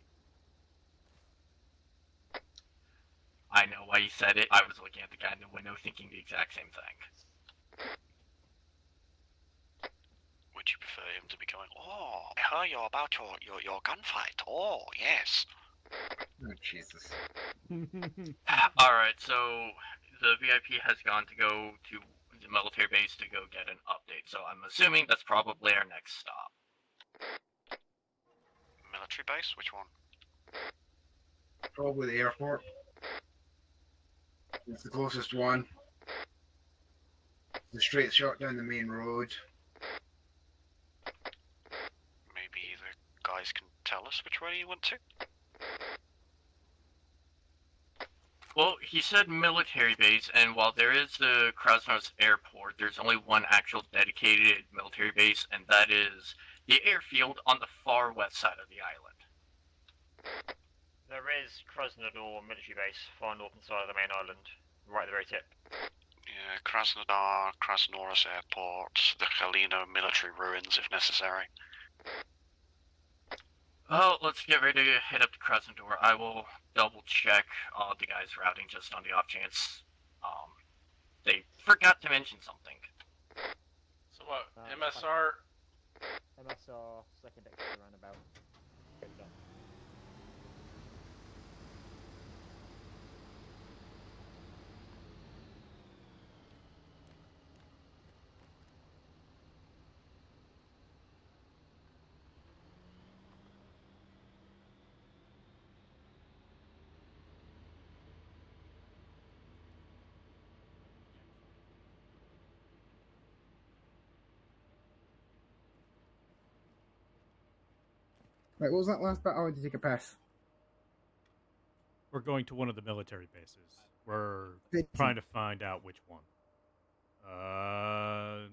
I know why you said it. I was looking at the guy in the window thinking the exact same thing. Would you prefer him to be going, oh, I heard you about your, your, your gunfight. Oh, yes. Oh, Jesus. Alright, so the VIP has gone to go to the military base to go get an update. So I'm assuming that's probably our next stop. Military base? Which one? Probably the airport. It's the closest one. The straight shot down the main road. Maybe the guys can tell us which way you went to? Well, he said military base, and while there is the Krasnos airport, there's only one actual dedicated military base, and that is the airfield on the far west side of the island. There is Krasnodar military base, far northern side of the main island, right at the very tip. Yeah, Krasnodar, Krasnoras Airport, the Khalino military ruins if necessary. Well, let's get ready to head up to Crescent Door. I will double check all the guys' routing just on the off chance um, they forgot to mention something. So what? Uh, MSR. MSR second extra roundabout. Right, what was that last bit? I wanted to take a piss. We're going to one of the military bases. We're trying to find out which one. Uh,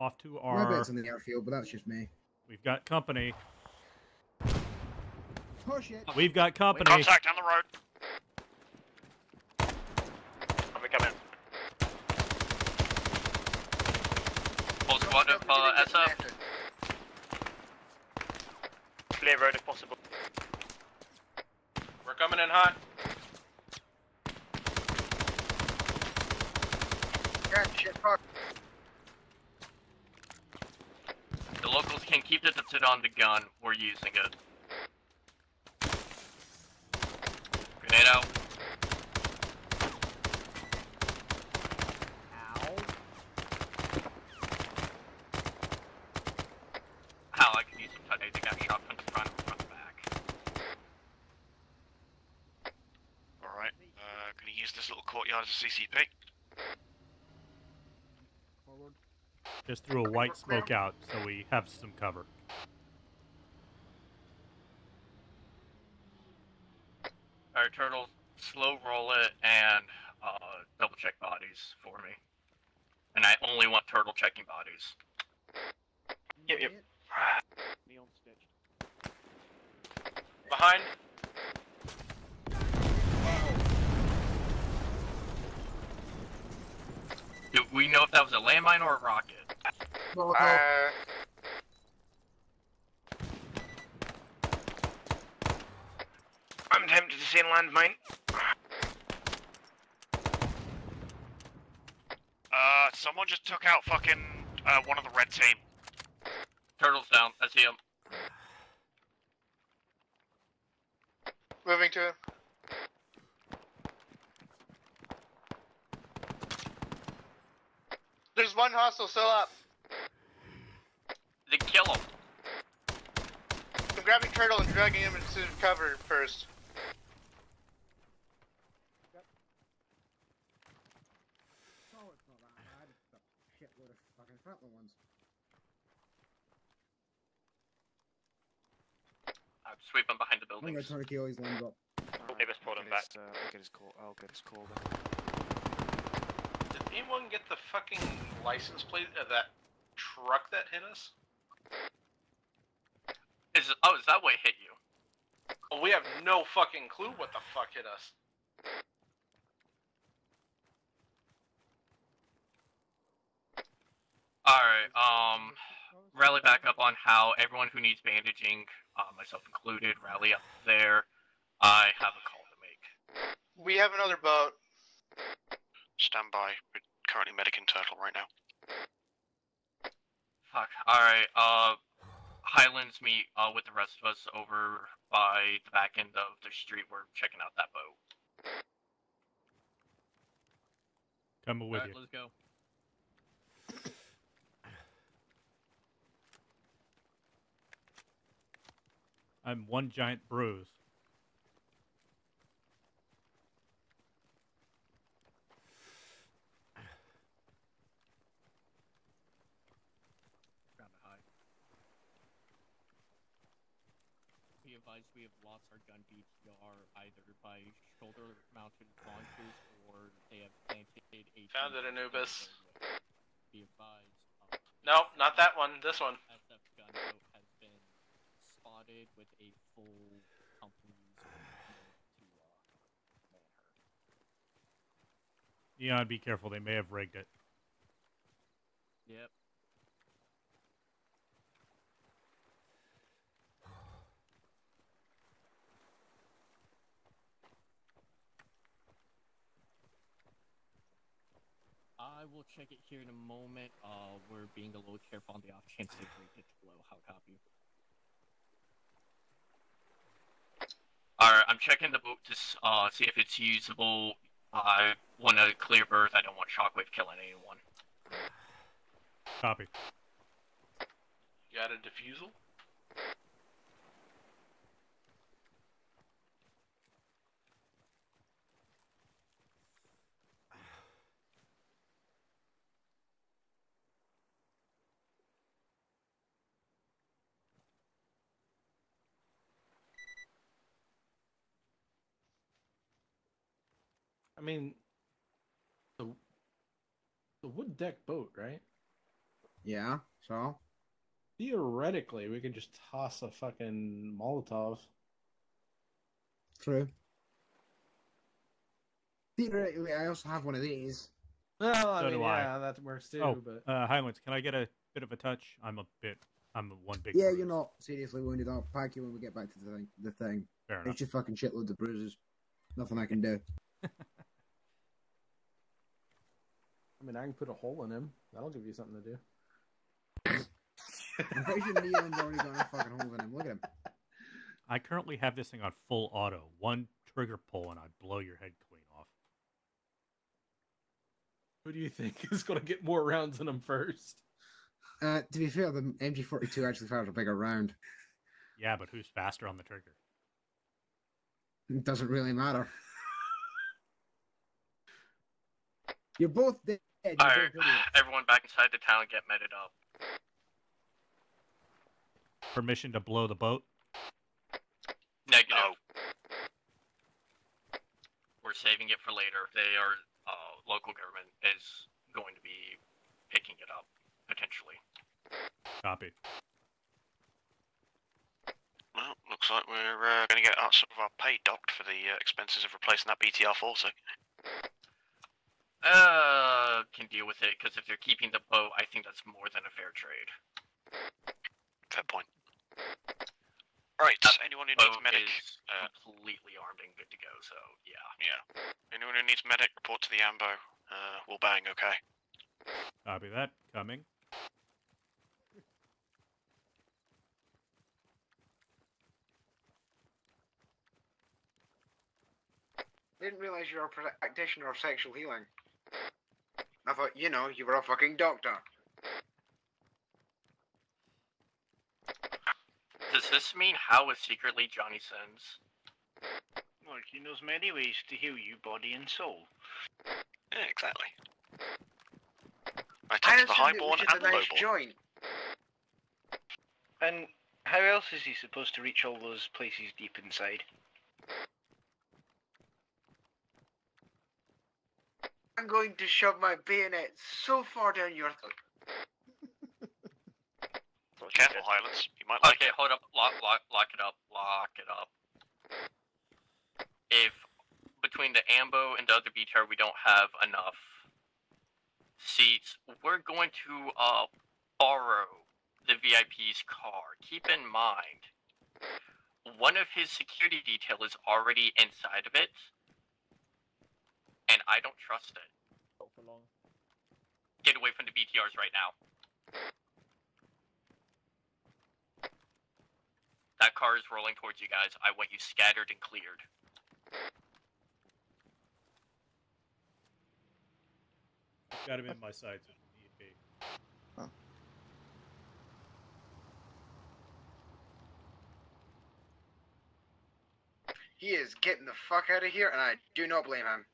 off to our. My our. bet's on the airfield, but that's just me. We've got company. Oh shit! We've got company. Contact down the road. Are we coming? Full squad of uh, SF. Road if possible. We're coming in hot. Shit, fuck. The locals can keep the sit on the gun. We're using it. Grenade out. Just threw a white smoke out, so we have some cover. Took fucking uh, one of the red team. Turtle's down. I see him. Moving to him. There's one hostile still up. Then kill him. I'm grabbing Turtle and dragging him into cover first. Oh, it's not that bad. It's a shitload of fucking friendly ones. I'm sweeping behind the I'm gonna buildings. turkey always lines up. Davis pulled him back. Uh, I'll get his call. I'll get his call then. Did anyone get the fucking license plate of that truck that hit us? Is oh, is that what hit you? Well, we have no fucking clue what the fuck hit us. All right. Um, rally back up on how everyone who needs bandaging, uh, myself included, rally up there. I have a call to make. We have another boat. Stand by. We're currently medicing Turtle right now. Fuck. All right. Uh, Highlands meet uh with the rest of us over by the back end of the street. We're checking out that boat. Come with All right, you. let's go. I'm one giant bruise. Ground it high. Be advised we have lost our gun BTR either by shoulder mounted launches or they have planted a. Found it, Anubis. Be advised. uh, Nope, not that one. This one. SF gunboat has with a full company's to uh, man her. Eon, be careful. They may have rigged it. Yep. I will check it here in a moment. Uh, we're being a little careful on the off chance they break it below. How copy? Alright, I'm checking the boat to uh, see if it's usable. I want a clear berth. I don't want Shockwave killing anyone. Copy. You got a defusal? Mean, the the wood deck boat, right? Yeah, so? Theoretically, we could just toss a fucking Molotov. True. Theoretically, I also have one of these. Well, I So mean, do I. yeah, that works too. oh, but uh, Highlands, can I get a bit of a touch? I'm a bit. I'm a one big. Yeah, bruise. you're not seriously wounded. I'll pack you when we get back to the thing. The thing. Fair enough. It's just fucking shitloads of bruises. Nothing I can do. I mean, I can put a hole in him. That'll give you something to do. I'm pretty sure Neon's already got a fucking hole in him. Look at him. I currently have this thing on full auto. One trigger pull and I'd blow your head clean off. Who do you think is going to get more rounds in him first? Uh, to be fair, the MG42 actually fires a bigger round. Yeah, but who's faster on the trigger? It doesn't really matter. You're both dead. You're Alright, everyone back inside the town, get meted up. Permission to blow the boat? Negative. We're saving it for later. They are, uh, local government is going to be picking it up, potentially. Copy. Well, looks like we're uh, going to get out some of our pay docked for the uh, expenses of replacing that BTR 40. Uh, can deal with it, because if they're keeping the boat, I think that's more than a fair trade. Fair point. Alright, Right, anyone who needs medic, is uh, completely armed and good to go, so yeah. yeah. Anyone who needs medic, report to the AMBO. Uh, we'll bang, okay? Copy that. Coming. Didn't realize you were a practitioner of sexual healing. I thought, you know, you were a fucking doctor. Does this mean Hal is secretly Johnny Sins? Well, he knows many ways to heal you, body and soul. Yeah, exactly. I I talked to the assumed it highborn and a the nice lowborn. joint. And how else is he supposed to reach all those places deep inside? I'm going to shove my bayonet so far down your throat. Careful, Highlands. You might like Okay, hold up. Lock, lock, lock it up. Lock it up. If between the Ambo and the other BTR we don't have enough seats, we're going to uh borrow the VIP's car. Keep in mind, one of his security detail is already inside of it, and I don't trust it. Not for long. Get away from the BTRs right now. That car is rolling towards you guys. I want you scattered and cleared. Got him in my sights if. He is getting the fuck out of here, and I do not blame him.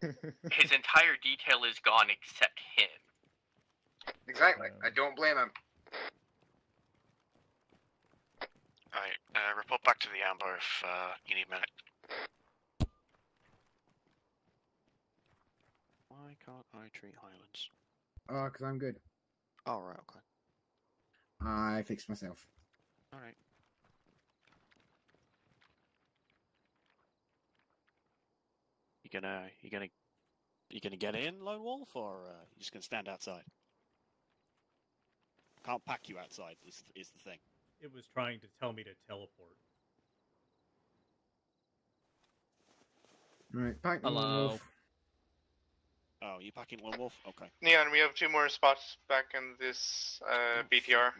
His entire detail is gone except him. Exactly. I don't blame him. Alright, uh, report back to the Ambo if uh, you need a minute. Why can't I treat Highlands? Oh, because I'm good. Oh, right, okay. I fixed myself. Alright. Gonna, you gonna, you gonna get in, Lone Wolf, or uh, you just gonna stand outside? Can't pack you outside. Is is the thing. It was trying to tell me to teleport. Right, back to Hello. Wolf. Oh, you packing Lone Wolf? Okay. Neon, we have two more spots back in this uh, BTR.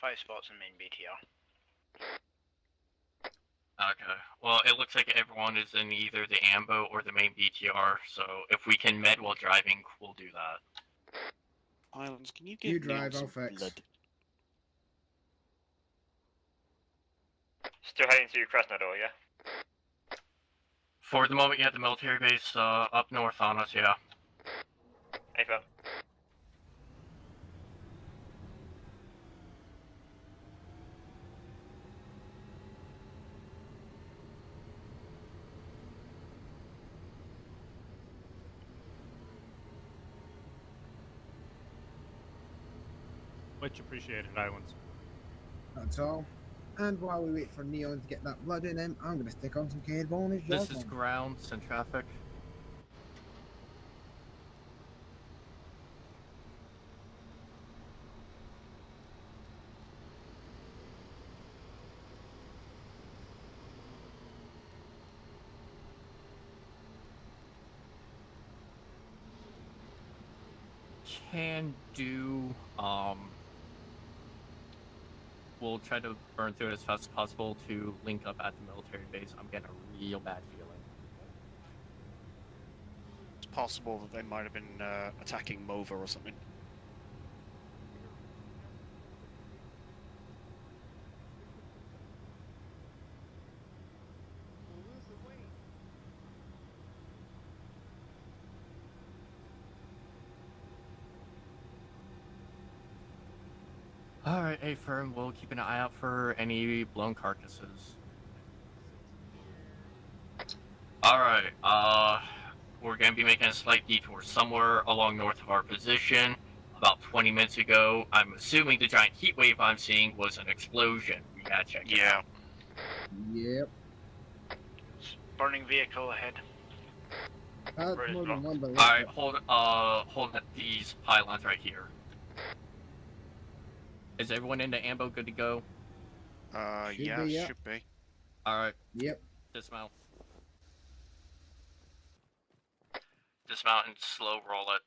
Five spots in main BTR. Okay. Well, it looks like everyone is in either the Ambo or the main BTR, so if we can med while driving, we'll do that. Islands, can you You give Neon drive, I'll some fix. blood? Still heading to Krasnodar, yeah? For the moment, you have the military base uh, up north on us, yeah. Ava. Much appreciated, Islands. That's all. And while we wait for Neon to get that blood in him, I'm going to stick on some Cade Bone as This is ground, send traffic. Can do. Um, we'll try to burn through it as fast as possible to link up at the military base. I'm getting a real bad feeling. It's possible that they might have been uh, attacking Mova or something. Alright, A firm, we'll keep an eye out for any blown carcasses. Alright, uh, we're gonna be making a slight detour somewhere along north of our position. About 20 minutes ago, I'm assuming the giant heat wave I'm seeing was an explosion. We gotta check it Yeah. out. Yep. Burning vehicle ahead. That's Right, more than one, but Alright, hold, uh, hold these pylons right here. Is everyone into ambo good to go? Uh, should yeah, be, should be. Alright. Yep. Dismount. Dismount and slow roll it.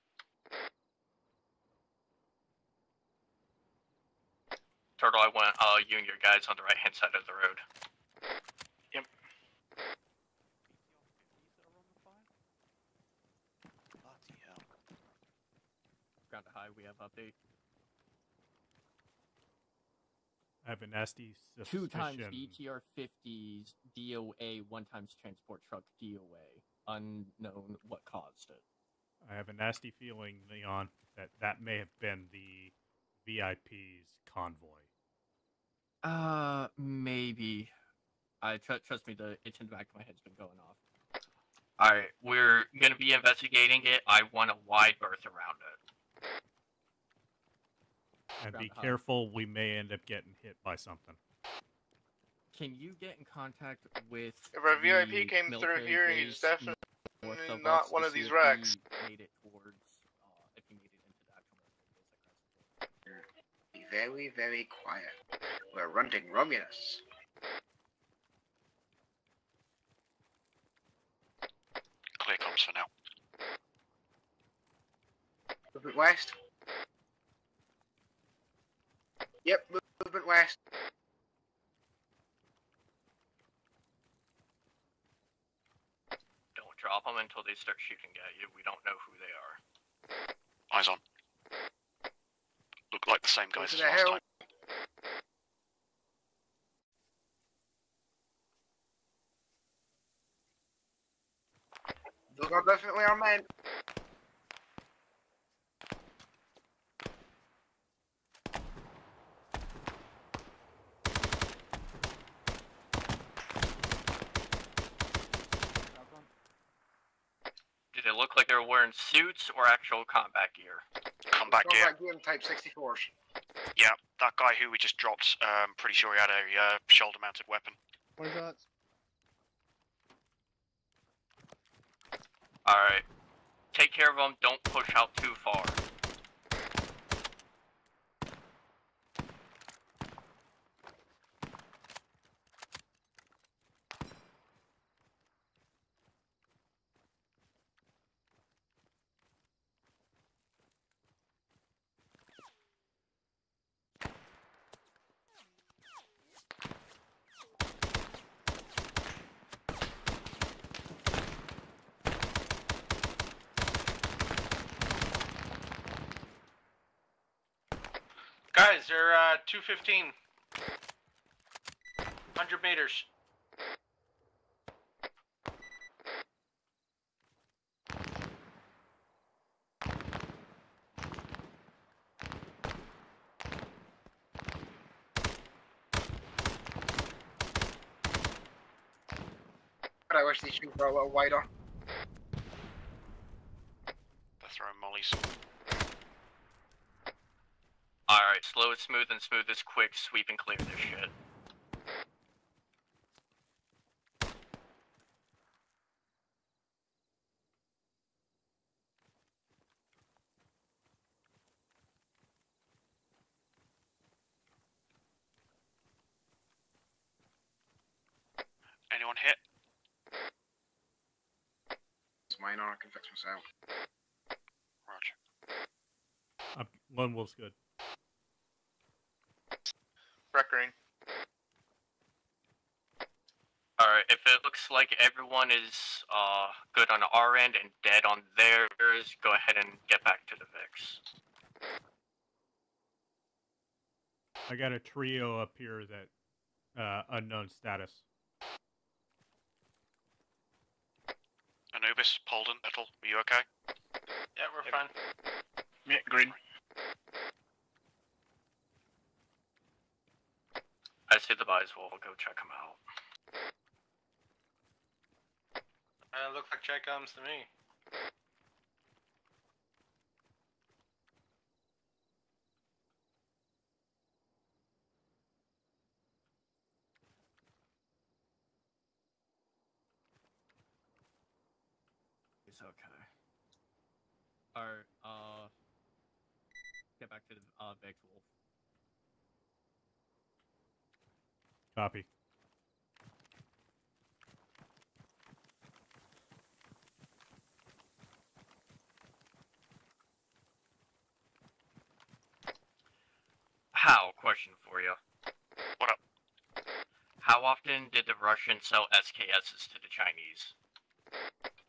Turtle, I want uh, you and your guys on the right hand side of the road. Yep. Ground to high, we have update. I have a nasty Two times suspicion. BTR 50s DOA, one times transport truck DOA. Unknown what caused it. I have a nasty feeling, Leon, that that may have been the VIP's convoy. Uh, maybe. I tr- trust me. The itch in the back of my head's been going off. All right, we're gonna be investigating it. I want a wide berth around it. And be Ground careful, we may end up getting hit by something. Can you get in contact with? If our VIP came through here, he's base definitely of not us one to of see these if wrecks. he Made it towards. Uh, if he made it into the actual military base. Be very, very quiet. We're running Romulus. Clear comms for now. Movement west. Yep, movement west. Don't drop them until they start shooting at you. We don't know who they are. Eyes on. Look like the same guys as last hill. time. Those are definitely our men. Did it look like they were wearing suits or actual combat gear? Combat gear. Combat gear Type 64s. Yeah, that guy who we just dropped, um, pretty sure he had a uh, shoulder mounted weapon. One shots. Alright. Take care of them. Don't push out too far. Guys, they're uh, 215. 100 meters. I wish these shoot were a little wider. They're throwing mollies. Alright, slow is smooth and smooth is quick. Sweep and clear this shit. Anyone hit? It's minor, I can fix myself. Roger. Uh, Lone Wolf's good. Wreck green. Alright, if it looks like everyone is uh, good on our end and dead on theirs, go ahead and get back to the VIX. I got a trio up here that uh, unknown status. Anubis, Polden, Metal, are you okay? Yeah, we're fine. Yeah, green. I see the buys, we'll go check them out. Uh, looks like check comes to me. It's okay. Alright, uh. Get back to the uh, VIX Wolf. Copy. How? question for you. What up? How often did the Russians sell SKSs to the Chinese?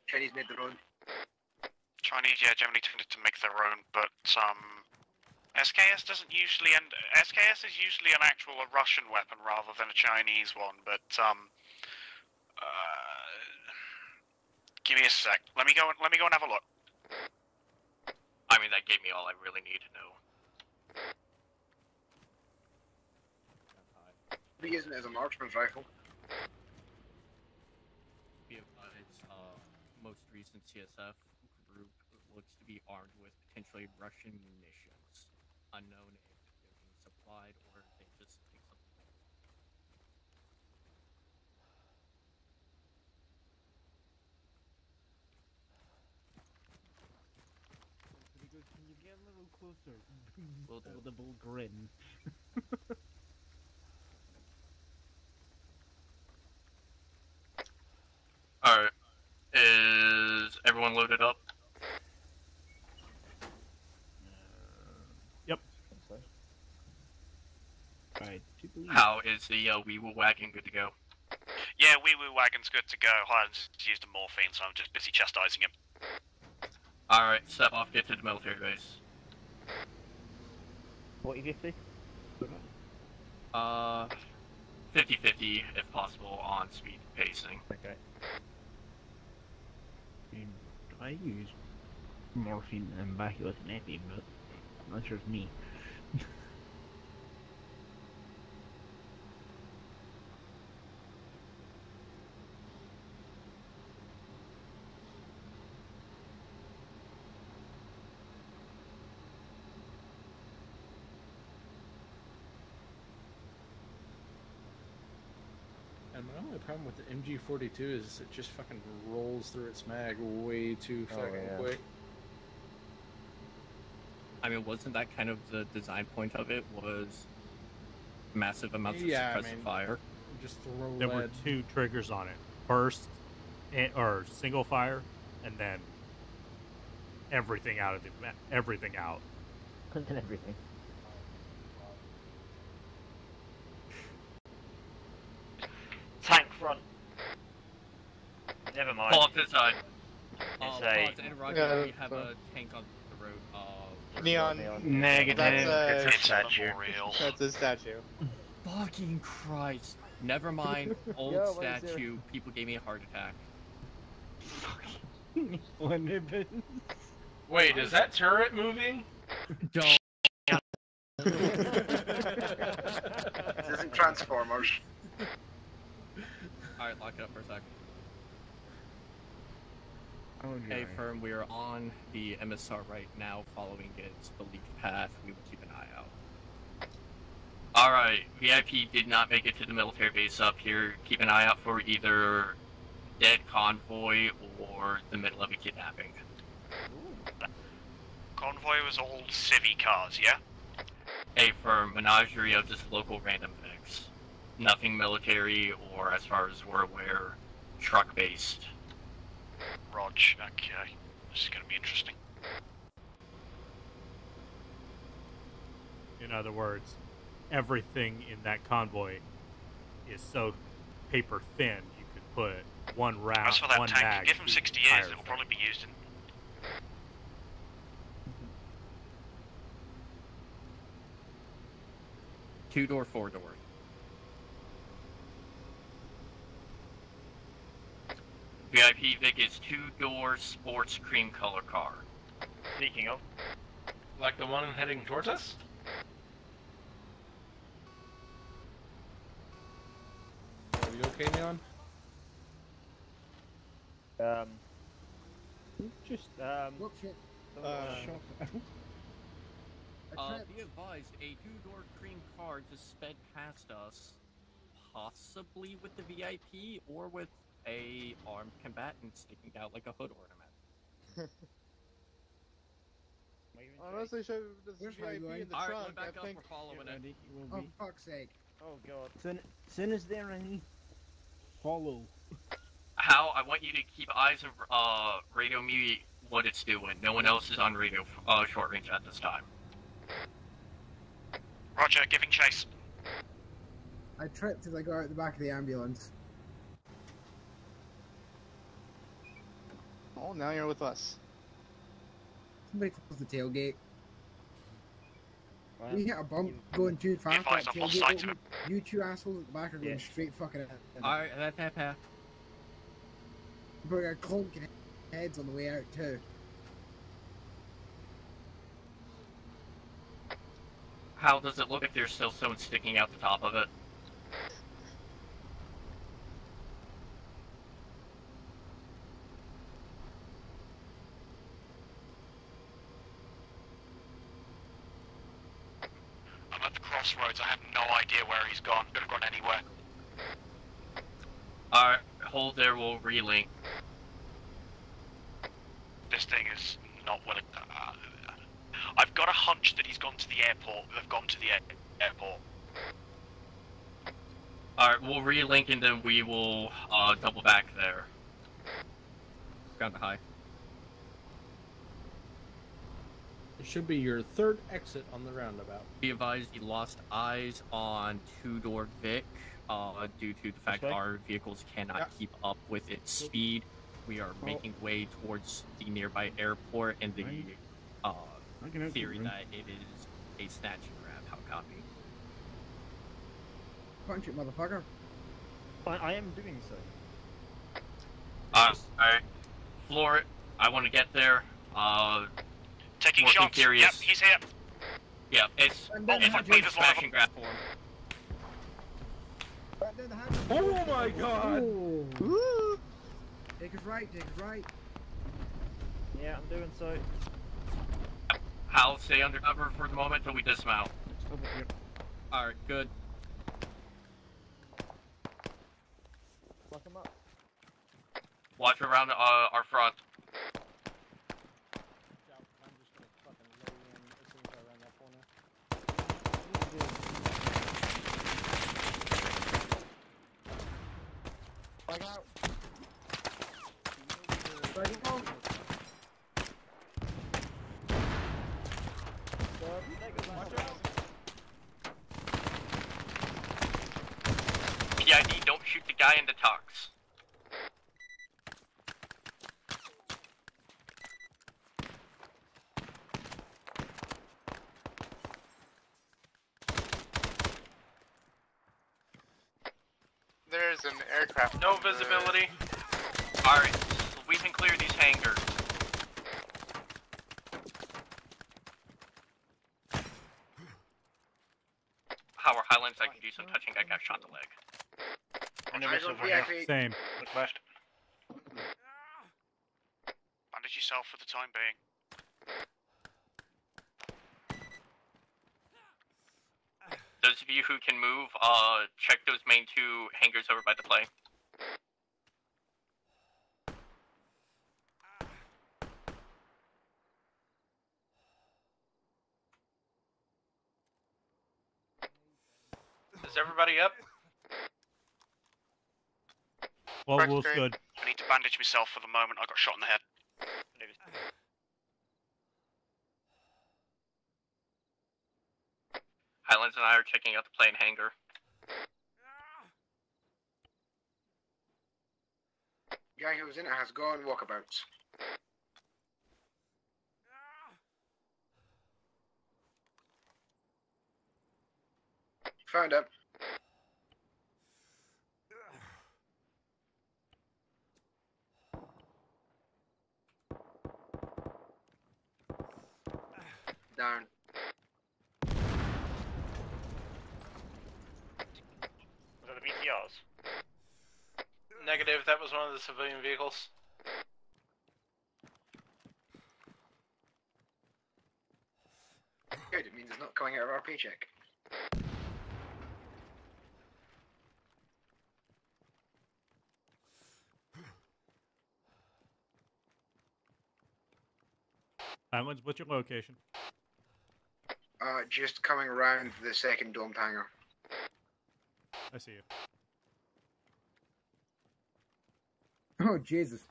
Chinese made their own. Chinese, yeah, generally tended to make their own, but um, SKS doesn't usually end. SKS is usually an actual a Russian weapon rather than a Chinese one, but um, uh, give me a sec. Let me go. and- Let me go and have a look. I mean, that gave me all I really need to know. Be using it as a marksman's rifle. Be advised, uh, most recent CSF group looks to be armed with potentially Russian munitions. Unknown if they're being supplied or if they just pick something up. Pretty good. Can you get a little closer? Will do. Audible grin. Alright. Is everyone loaded up? Yep. Right. How is the uh, Weeble wagon good to go? Yeah, Wee Woo Wagon's good to go. Highlands has used a morphine, so I'm just busy chastising him. Alright, step off, get to the military base. 40 50? Uh, 50-50 if possible on speed pacing. Okay. I use morphine and and epi, but that's just me. Problem with the MG42 is it just fucking rolls through its mag way too Oh, fucking yeah. quick. I mean, wasn't that kind of the design point of it? Was massive amounts of Yeah, I suppressive mean, fire? Just throw There were two triggers on it. Burst, and, or single fire, and then everything out of the ma- everything out. And then everything. Tank front. Never mind. Pull off to the side. It's Uh, a- and Roger, Yeah, we have so- a tank on the road. Uh, Neon. Negative. That's a, It's a statue. memorial. that's a statue. Fucking Christ. Never mind. Old Yo, what is it? statue. People gave me a heart attack. One of it. Wait, is that turret moving? Don't. This isn't Transformers. Alright, lock it up for a sec. Oh, Hey, firm, we are on the MSR right now, following its believed path. We will keep an eye out. Alright, VIP did not make it to the military base up here. Keep an eye out for either dead convoy or the middle of a kidnapping. Convoy was all civvy cars, yeah? A firm menagerie of just local random things. Nothing military or, as far as we're aware, truck based. Rog, okay. This is gonna be interesting. In other words, everything in that convoy is so paper thin you could put one round, As for that one tank, mag. give him 60 the years, it will probably be used in. Two door, four door. VIP Vic is two door sports cream color car. Speaking of, Like the one heading towards us? Are you okay, Neon? Um, Just um, Whoop shit. Uh, shot. Uh, be advised, a two door cream car just sped past us, possibly with the VIP or with a armed combatant sticking out like a hood ornament. honestly, show this Where's my in the Alright, trunk. load back I up, think. we're following Get it. ready, you will Oh, be. fuck's sake. oh god. Soon, soon as there any, follow. How I want you to keep eyes of uh radio me what it's doing. No one else is on radio uh short range at this time. Roger, giving chase. I tripped as I got out the back of the ambulance. Oh, now you're with us. Somebody close the tailgate. Right. We hit a bump mm-hmm. going too fast. advised, That tailgate sight of. You two assholes at the back are going Yeah. straight fucking in. Alright, that's that path. We're clonking heads on the way out too. How does it look if there's still someone sticking out the top of it? I'm at the crossroads. I have no idea where he's gone. Could have gone anywhere. Alright, hold there, we'll relink. This thing is not willing. Uh, I've got a hunch that he's gone to the airport. They've gone to the air- airport. Alright, we'll relink and then we will uh, double back there. Got the high. It should be your third exit on the roundabout. Be advised, he lost eyes on two door Vic uh, due to the fact way? our vehicles cannot Yeah. keep up with its speed. We are making way towards the nearby airport and the Fine. uh, I theory the that it is a snatch and grab. How copy? Punch it, motherfucker. I, I am doing so. Uh, alright. Floor it. I want to get there. Uh, Taking Working shots. furious. Yep, he's here. yeah, it's, And then it's the a hatches. big smash and grab for him. Right down the hatch. Oh my god! Oh. Take us right, take us right. Yeah, I'm doing so. I'll stay undercover for the moment until we dismount. Stop it here. Alright, good. Lock 'em up. Watch around uh, our front. I'm just gonna fucking lay in as soon as I round that corner. Flag out. Right along. Watch out. PID, don't shoot the guy in the tux. There's an aircraft. No on the- visibility. Alright, we can clear these hangars. Howard Highlands, I can do some touching. I got shot in the leg. Enemies I over got here. VIP. Same. Northwest. Bandage yourself for the time being. Those of you who can move, uh, check those main two hangars over by the plane. Is everybody up? Well, Correct, Wolf's good. I need to bandage myself for the moment. I got shot in the head. Highlands and I are checking out the plane hangar. Guy who was in it has gone walkabouts. Found him. Down. Was that the BTRs? Negative. That was one of the civilian vehicles. Good, it means it's not coming out of our paycheck. Highlands, what's your location? Uh, just coming around the second domed hangar. I see you. Oh Jesus.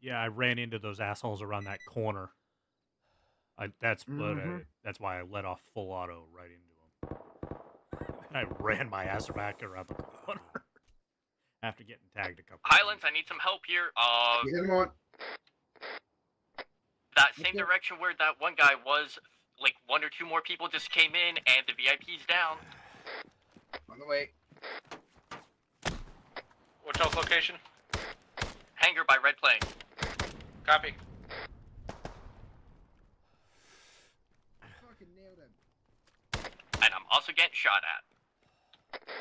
Yeah, I ran into those assholes around that corner. I, that's what I, that's why I let off full auto right into them. And I ran my ass back around the corner after getting tagged a couple. Highlands, I need some help here. Uh, Get him on. that same direction where that one guy was, like one or two more people just came in, and the VIP's down. On the way. Which else location? Hangar by Red Plane. Copy. Fucking nailed him. And I'm also getting shot at.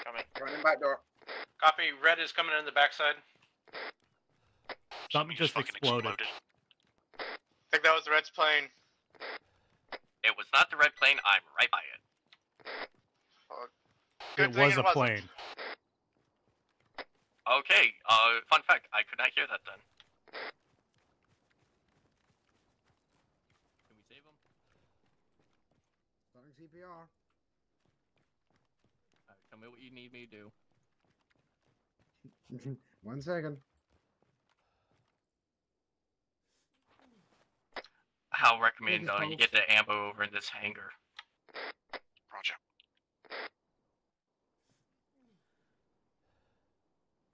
Coming. Running back door. Copy. Red is coming in the backside. Something just exploded. I think that was the Reds plane. It was not the Red Plane. I'm right by it. Good It was it a wasn't. plane. Okay. Uh, fun fact. I could not hear that then. Can we save him? Starting CPR. Alright, tell me what you need me to do. One second. I'll recommend Thank uh, you, you get the ammo over in this hangar.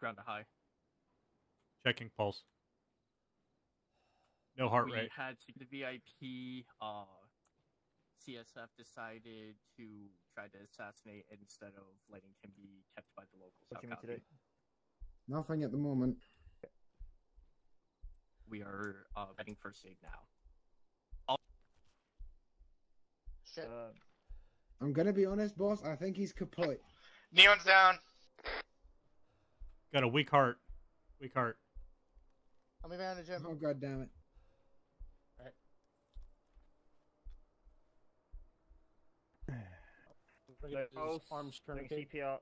Ground to high. Checking pulse. No heart we rate. had to the VIP. Uh, CSF decided to try to assassinate instead of letting him be kept by the locals. What do you mean to copy? do? Nothing at the moment. We are uh, heading first aid now. Shit. Uh, I'm gonna be honest, boss. I think he's kaput. Neon's down. Got a weak heart. Weak heart. I'll be behind the gym. Oh god damn it. Bring it- arms doing tourniquet. CPR.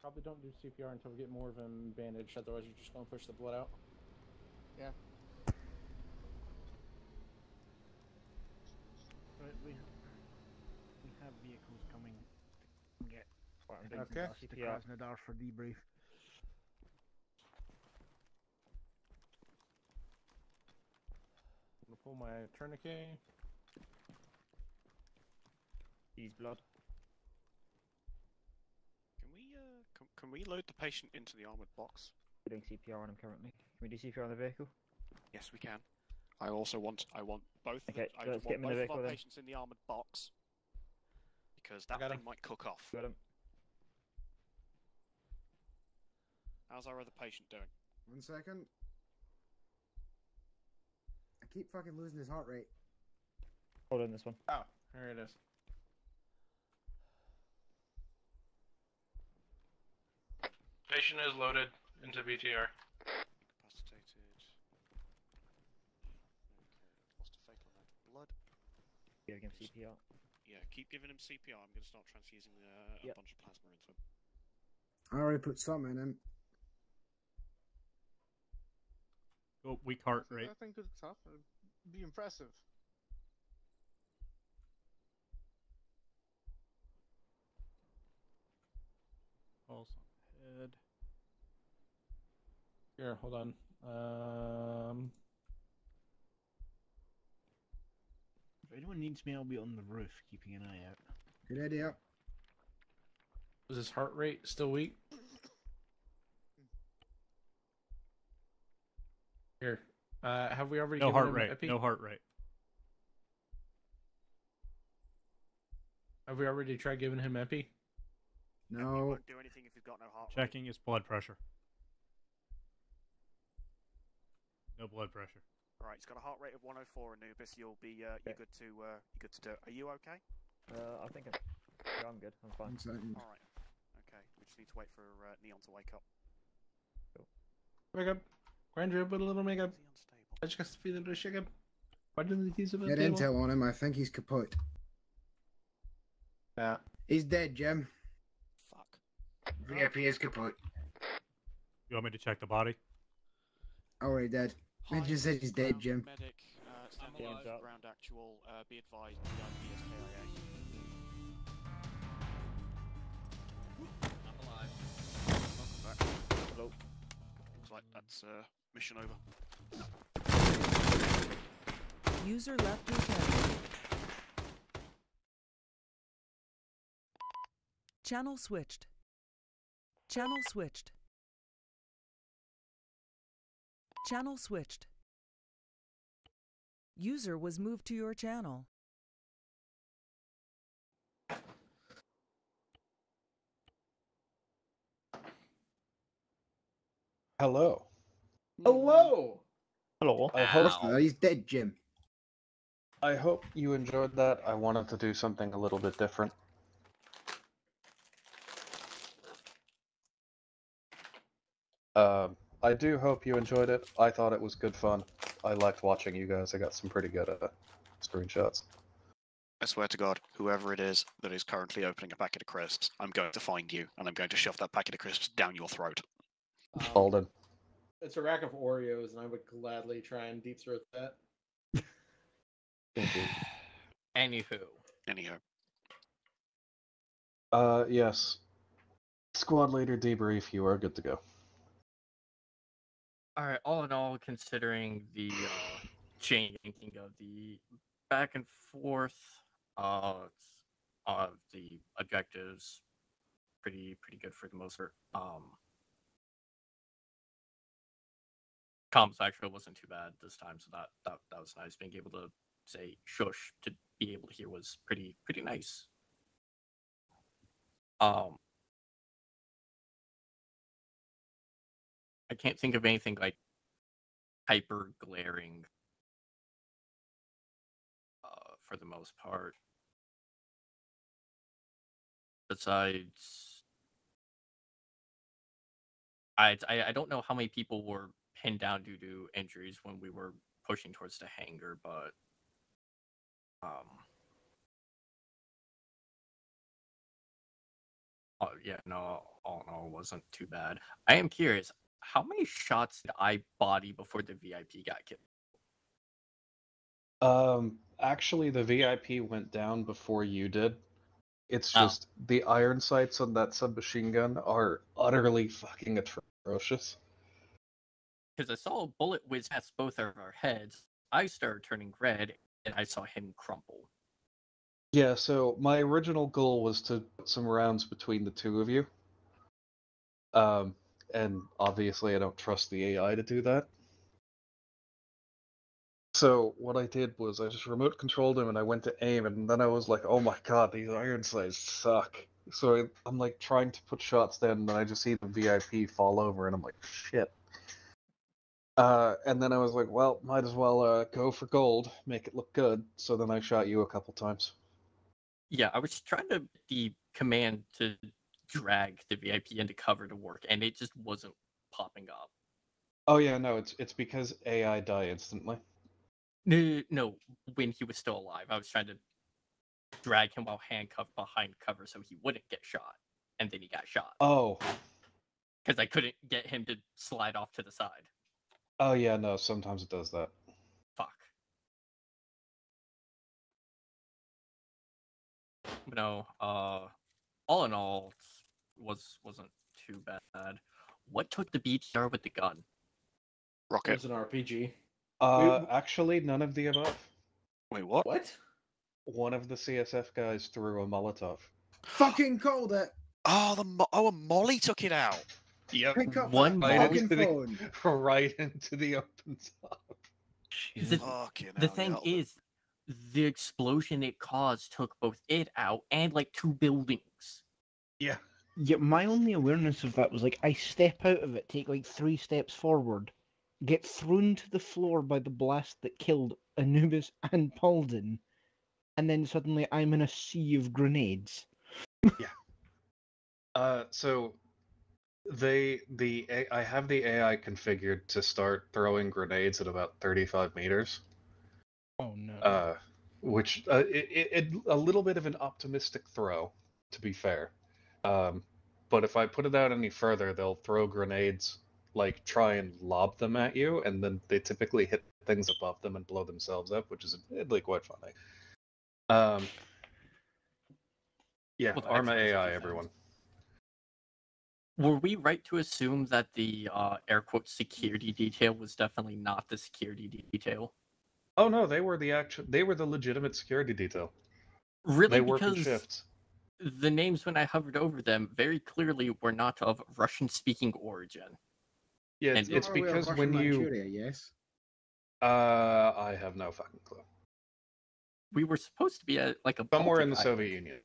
Probably don't do CPR until we get more of him bandaged, otherwise you're just gonna push the blood out. Yeah. Right, we we have vehicles coming to get Right, I'm doing Okay. some to CPR. Krasnodar for debrief. I'm gonna pull my tourniquet. Use blood. Can we uh, can, can we load the patient into the armored box? We're doing CPR on him currently. Can we do CPR on the vehicle? Yes, we can. I also want I want both Okay, the, I let's want get him in the both of vehicle our patients in the armored box because that thing him. might cook off. Got him. How's our other patient doing? One second. I keep fucking losing his heart rate. Hold on this one. Oh, there it is. Patient is loaded into BTR. Incapacitated. Okay, lost a fatal amount of blood. Give him CPR. Yeah, keep giving him CPR. I'm going to start transfusing uh, a Yep. bunch of plasma into him. I already put some in him. Oh, weak heart rate. I think it's tough. It'd be impressive. Pulse on head. Here, hold on. Um, If anyone needs me, I'll be on the roof keeping an eye out. Good idea. Is his heart rate still weak? Here. Uh, have we already No given heart him rate. epi? No heart rate. Have we already tried giving him epi? No. Won't do anything if you've got no heart rate. Checking his blood pressure. No blood pressure. Right, he's got a heart rate of 104, Anubis. You'll be uh, you're good to uh, you're good to do. it. Are you okay? Uh, I think I'm, yeah, I'm good. I'm fine. One second. All right. Okay. We just need to wait for uh, Neon to wake up. Wake up. Grandra, put a little makeup. I just got to feel it shake up. Why didn't they use it? Get intel on him. I think he's kaput. Yeah. He's dead, Jim. Fuck. VIP is kaput. You want me to check the body? Already dead. I just said he's dead, Jim. Medic, uh, stand I'm alive. ground actual. Uh, be advised, VIP is KIA. I'm alive. Welcome back. Hello. Looks like That's uh, mission over. User left your channel. Channel switched. Channel switched. Channel switched. User was moved to your channel. Hello. Hello. Hello. I hope Oh, he's dead, Jim. I hope you enjoyed that. I wanted to do something a little bit different. Um, I do hope you enjoyed it. I thought it was good fun. I liked watching you guys. I got some pretty good uh, screenshots. I swear to God, whoever it is that is currently opening a packet of crisps, I'm going to find you and I'm going to shove that packet of crisps down your throat. Alden. It's a rack of Oreos, and I would gladly try and deep throat that. Anywho. Anyhow. Uh, yes. Squad leader debrief. You are good to go. All right. All in all, considering the uh, changing of the back and forth uh, of the objectives, pretty pretty good for the most part. Um, comms actually wasn't too bad this time, so that that that was nice. Being able to say shush to be able to hear was pretty pretty nice. Um, I can't think of anything like hyper glaring uh, for the most part. Besides, I, I I don't know how many people were pinned down due to injuries when we were pushing towards the hangar, but um. Oh yeah, no, all in all, it wasn't too bad. I am curious, how many shots did I body before the VIP got killed? Um, actually, the VIP went down before you did. It's Oh. just the iron sights on that submachine gun are utterly fucking atrocious. Because I saw a bullet whiz past both of our heads. I started turning red, and I saw him crumple. Yeah, so my original goal was to put some rounds between the two of you. Um, and obviously I don't trust the AI to do that. So what I did was I just remote controlled him and I went to aim and then I was like, oh my god, these iron sights suck. So I, I'm like trying to put shots down and then I just see the VIP fall over and I'm like, shit. Uh, and then I was like, well, might as well uh, go for gold, make it look good. So then I shot you a couple times. Yeah, I was trying to the command to drag the VIP into cover to work, and it just wasn't popping up. Oh yeah, no, it's it's because AI die instantly. No, no, when he was still alive, I was trying to drag him while handcuffed behind cover so he wouldn't get shot, and then he got shot Oh, because I couldn't get him to slide off to the side. Oh yeah, no, sometimes it does that. Fuck. But no, uh, all in all, was wasn't too bad. What took the BTR with the gun? Rocket. It Rocket. was an RPG. Uh, actually, none of the above. Wait, what? What? One of the CSF guys threw a Molotov. Fucking called it. Oh, the Mo- oh, and Molly took it out. Yep. Pick up One that ball. fucking into the- phone. right into the open top. The, Fucking the hell, thing yeah, I'll- is, the explosion it caused took both it out and like two buildings. Yeah. Yeah, my only awareness of that was like I step out of it, take like three steps forward, get thrown to the floor by the blast that killed Anubis and Paulden, and then suddenly I'm in a sea of grenades. Uh, so they the I have the AI configured to start throwing grenades at about 35 meters. Oh no. Uh, which uh, it, it, it a little bit of an optimistic throw, to be fair. Um, but if I put it out any further, they'll throw grenades, like try and lob them at you, and then they typically hit things above them and blow themselves up, which is admittedly quite funny. Um, yeah, With Arma AI, you everyone. Were we right to assume that the uh, air quote security detail was definitely not the security detail? Oh no, they were the actual. They were the legitimate security detail. Really? They work in because shifts. the names when I hovered over them very clearly were not of Russian-speaking origin. Yeah, And it's, it's because Russian when you. Manchuria, yes. Uh, I have no fucking clue. We were supposed to be at like a Somewhere in the Baltic Soviet island. Union.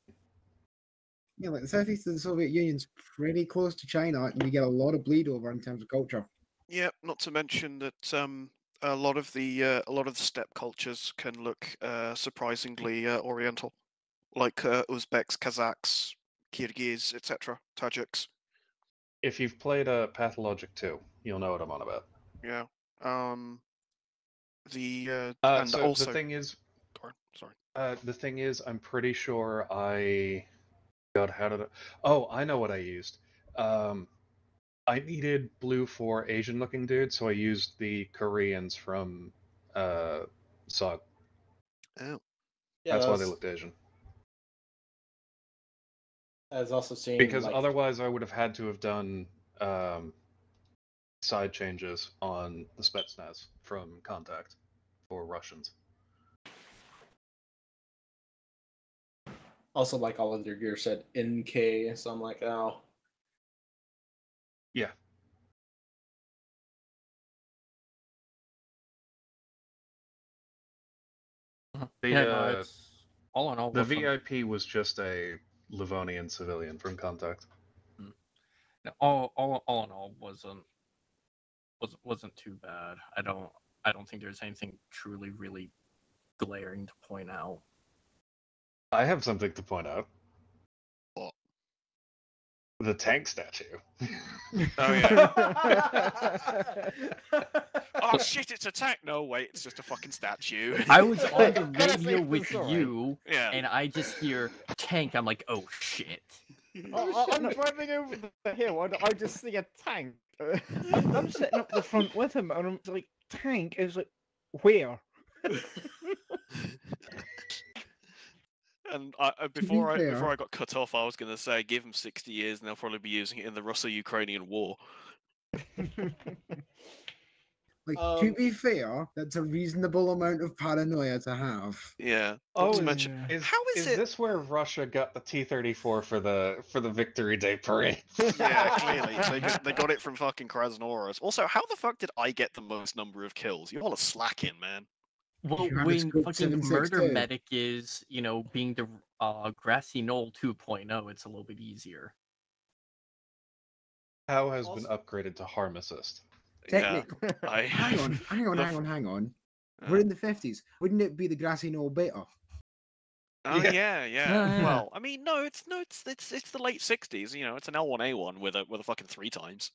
Yeah, like the southeast of the Soviet Union's pretty close to China, and you get a lot of bleed over in terms of culture. Yeah, Not to mention that um, a lot of the uh, a lot of the steppe cultures can look uh, surprisingly uh, oriental, like uh, Uzbeks, Kazakhs, Kyrgyz, etc., Tajiks. If you've played uh, Pathologic 2, you'll know what I'm on about. Yeah. Um. The uh, Uh, and so also the thing is, sorry. uh, the thing is, I'm pretty sure I. God, how did I? Oh, I know what I used. Um, I needed blue for Asian-looking dudes, so I used the Koreans from uh, SOG. Oh. Yeah, That's why they looked Asian. I was also seeing Because like, otherwise, I would have had to have done um, side changes on the Spetsnaz from Contact for Russians. Also like all of their gear said NK, so I'm like, oh, Yeah. The, Yeah, uh, it's all in all. the wasn't- VIP was just a Livonian civilian from Contact. No, all all all in all wasn't was wasn't too bad. I don't I don't think there's anything truly really glaring to point out. I have something to point out. What? The tank statue. Oh yeah. oh shit! It's a tank. No, wait, it's just a fucking statue. I was on the radio with sorry. you, Yeah. and I just hear tank. I'm like, oh shit. I, am driving over the hill and I just see a tank. I'm, I'm sitting up the front with him, and I'm like, tank is like, where? And I, uh, before I fair- before I got cut off, I was going to say give them sixty years, and they'll probably be using it in the Russo-Ukrainian war. Like to Um, be fair, that's a reasonable amount of paranoia to have. Yeah. Oh, to is- mention, is, how is, is it? this where Russia got the T-34 for the for the Victory Day parade? Yeah, clearly they got, they got it from fucking Krasnoros. Also, how the fuck did I get the most number of kills? You all are slacking, man. Well, You have when scope fucking 7.62. murder medic is, you know, being the uh, grassy knoll 2.0, it's a little bit easier. How has been upgraded to harm assist? Yeah, I hang on, hang on, the hang on, hang on. Uh. We're in the fifties. Wouldn't it be the grassy knoll beta? Oh Yeah. yeah, yeah. Yeah, yeah. Well, I mean, no, it's no, it's it's it's the late sixties. You know, it's an L one A one with a with a fucking three times.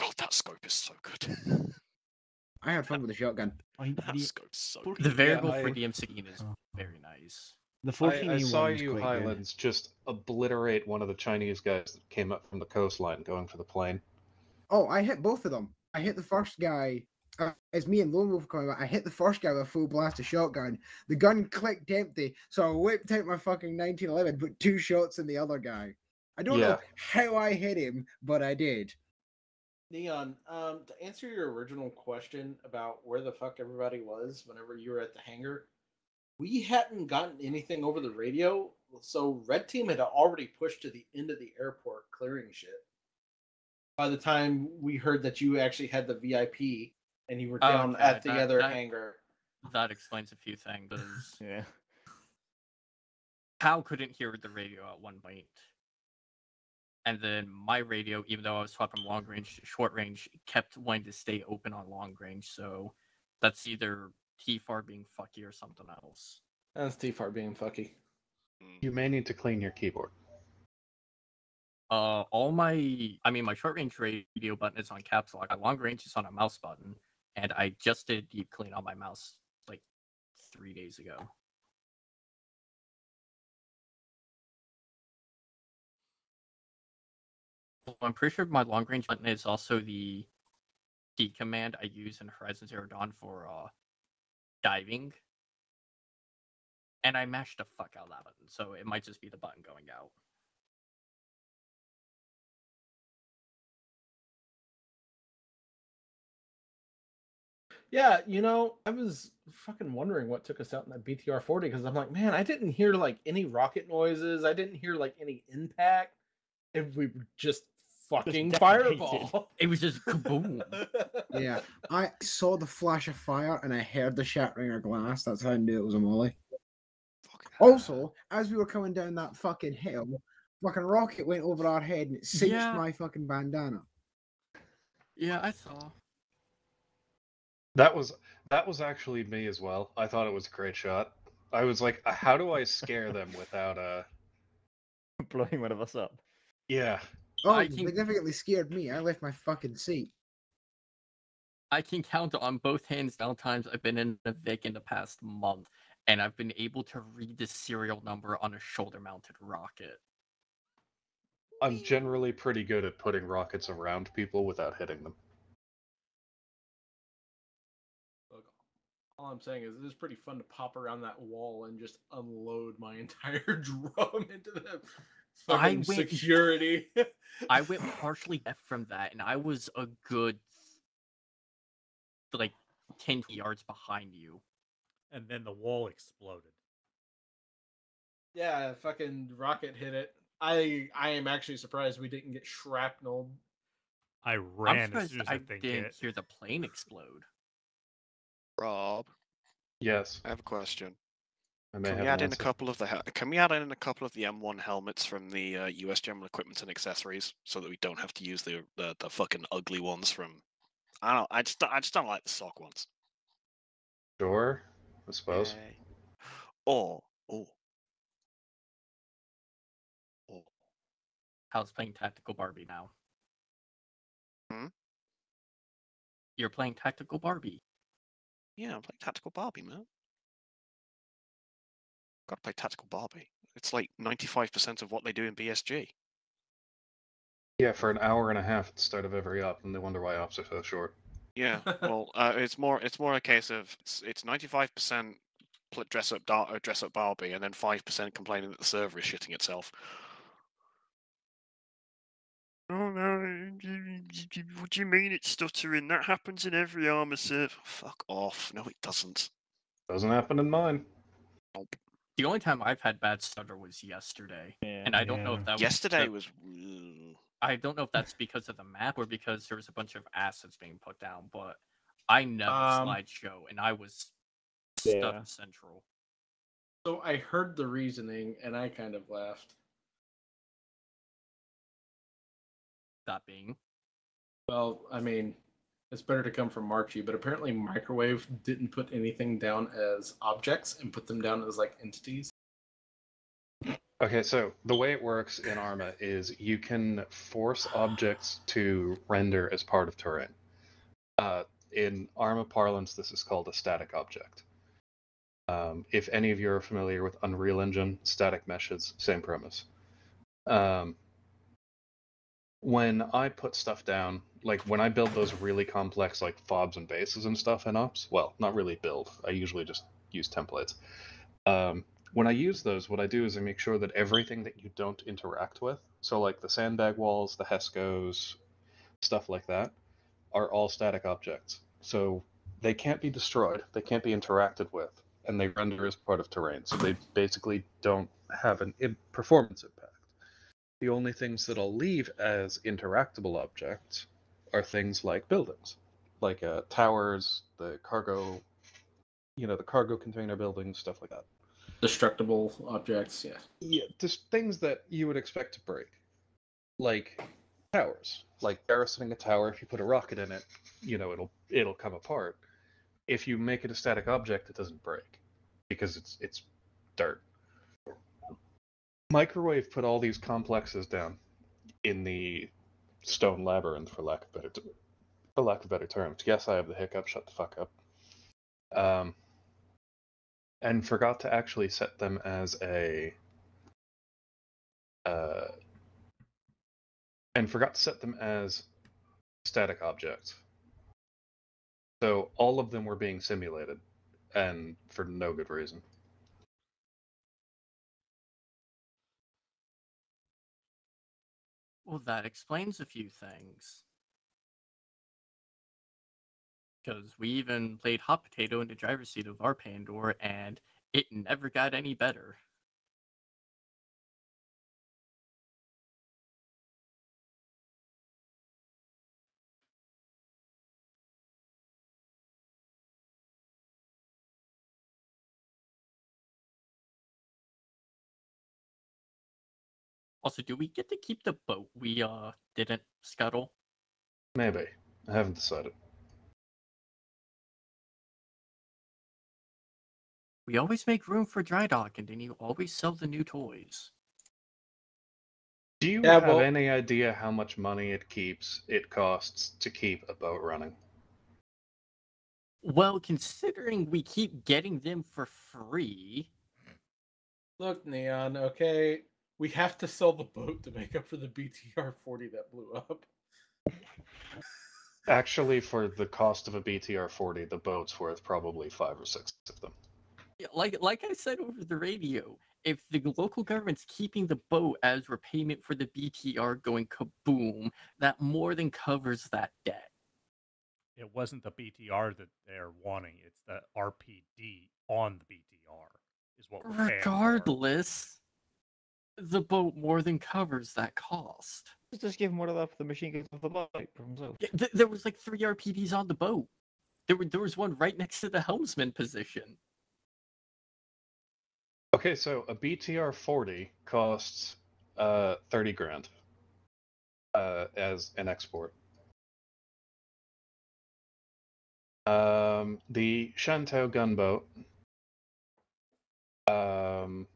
God, that scope is so good. I had fun with the shotgun. I, that the, scope's so good. The variable I- for the M16 is Oh. very nice. the I, 14 I saw you Highlands just obliterate one of the Chinese guys that came up from the coastline going for the plane. Oh, I hit both of them. I hit the first guy. Uh, it's me and Lone Wolf coming back. I hit the first guy with a full blast of shotgun. The gun clicked empty, so I whipped out my fucking 1911, put two shots in the other guy. I don't know how I hit him, but I did. Neon, um, to answer your original question about where the fuck everybody was whenever you were at the hangar, we hadn't gotten anything over the radio, so Red Team had already pushed to the end of the airport clearing shit. By the time we heard that you actually had the VIP and you were Oh, down okay, at the that- other that- hangar. That explains a few things. Yeah. How couldn't hear the radio at one point. And then my radio, even though I was swapping long range, to short range, kept wanting to stay open on long range. So that's either TFAR being fucky or something else. That's T-Far being fucky. You may need to clean your keyboard. Uh, all my, I mean, my short range radio button is on caps lock. My long range is on a mouse button, and I just did deep clean on my mouse like three days ago. I'm pretty sure my long range button is also the D command I use in Horizon Zero Dawn for uh, diving. And I mashed the fuck out that button, so it might just be the button going out. Yeah, you know, I was fucking wondering what took us out in that BTR 40 because I'm like, man, I didn't hear like any rocket noises. I didn't hear like any impact. And we were just fucking fireball. It was just kaboom. Yeah, I saw the flash of fire and I heard the shattering of glass. That's how I knew it was a molly. Also, as we were coming down that fucking hill, fucking rocket went over our head and it cinched Yeah. my fucking bandana. Yeah, I saw. That was that was actually me as well. I thought it was a great shot. I was like, "Uh, how do I scare them without uh blowing one of us up? Yeah. Oh, I it can- significantly scared me. I left my fucking seat. I can count on both hands down times I've been in a Vic in the past month, and I've been able to read the serial number on a shoulder-mounted rocket. I'm generally pretty good at putting rockets around people without hitting them. All I'm saying is it is pretty fun to pop around that wall and just unload my entire drum into the I went- security. I went partially deaf from that, and I was a good like ten yards behind you. And then the wall exploded. yeah, a fucking rocket hit it. I I am actually surprised we didn't get shrapnel. I ran as soon as I that thing didn't hit. hear the plane explode. Rob, Yes. I have a question. I may Can have we add in a couple of the Can we add in a couple of the M1 helmets from the uh, US General Equipment and Accessories so that we don't have to use the the, the fucking ugly ones from? I don't. I just I just don't like the SOG ones. Sure, I suppose. Yay. Or oh How's playing tactical Barbie now? Hmm? You're playing tactical Barbie. yeah, I'm playing tactical Barbie, man. Gotta play tactical Barbie. It's like 95% of what they do in BSG. Yeah, for an hour and a half at the start of every op, and they wonder why ops are so short. Yeah, well, uh, it's more it's more a case of it's it's ninety five percent dress up Dar- uh, dress up Barbie, and then five percent complaining that the server is shitting itself. Oh no! What do you mean it's stuttering? That happens in every Arma server. Fuck off! No, it doesn't. Doesn't happen in mine. The only time I've had bad stutter was yesterday, and I don't know if that was Yesterday was. I don't know if that's because of the map or because there was a bunch of assets being put down, but I never Um, slideshow, and I was Yeah. stuck central. So I heard the reasoning and I kind of laughed. That being, Well, I mean, it's better to come from Marchie, but apparently Microwave didn't put anything down as objects and put them down as like entities. Okay, so the way it works in Arma is you can force objects to render as part of terrain. Uh, in Arma parlance, this is called a static object. Um, if any of you are familiar with Unreal Engine, static meshes, same premise. Um, when I put stuff down, like when I build those really complex like fobs and bases and stuff in ops, well, not really build. I usually just use templates. Um, when I use those, what I do is I make sure that everything that you don't interact with, so like the sandbag walls, the HESCOs, stuff like that, are all static objects. So they can't be destroyed, they can't be interacted with, and they render as part of terrain. So they basically don't have an performance impact. The only things that I'll leave as interactable objects are things like buildings, like uh, towers, the cargo, you know, the cargo container buildings, stuff like that. Destructible objects, yeah. Yeah, just things that you would expect to break, like towers. Like garrisoning a tower, if you put a rocket in it, you know it'll it'll come apart. If you make it a static object, it doesn't break because it's it's dirt. Microwave put all these complexes down in the stone labyrinth, for lack of better t- for lack of better terms. Yes, I have the hiccup. Shut the fuck up. Um, and forgot to actually set them as a uh, and forgot to set them as static objects. So all of them were being simulated, and for no good reason. Well, that explains a few things. Because we even played hot potato in the driver's seat of our Pandora, and it never got any better. Also, do we get to keep the boat we uh didn't scuttle? Maybe. I haven't decided. We always make room for dry dock, and then you always sell the new toys. Do you Yeah, have well- any idea how much money it keeps it costs to keep a boat running? Well, considering we keep getting them for free, Look, Neon, okay, we have to sell the boat to make up for the BTR 40 that blew up. Actually, for the cost of a BTR 40, the boat's worth probably five or six of them. Like like I said over the radio, if the local government's keeping the boat as repayment for the BTR going kaboom, that more than covers that debt. It wasn't the BTR that they're wanting; it's the RPD on the BTR is what we're paying. for. Regardless, the boat more than covers that cost. Just give him one of the, the machine guns off the bike for himself. Yeah, th- there was like three RPDs on the boat. There were there was one right next to the helmsman position. Okay, so a BTR 40 costs uh 30 grand uh as an export. Um the Shantou gunboat um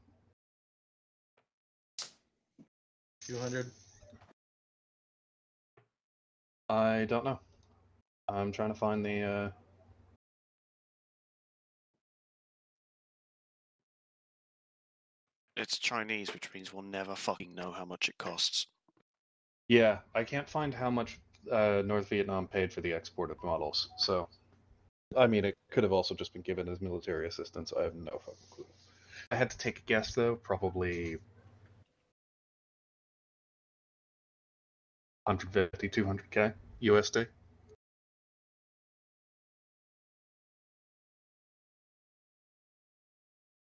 200. I don't know. I'm trying to find the uh It's Chinese, which means we'll never fucking know how much it costs. Yeah, I can't find how much uh, North Vietnam paid for the export of models. So, I mean, it could have also just been given as military assistance. I have no fucking clue. I had to take a guess though, probably 150, 200k USD.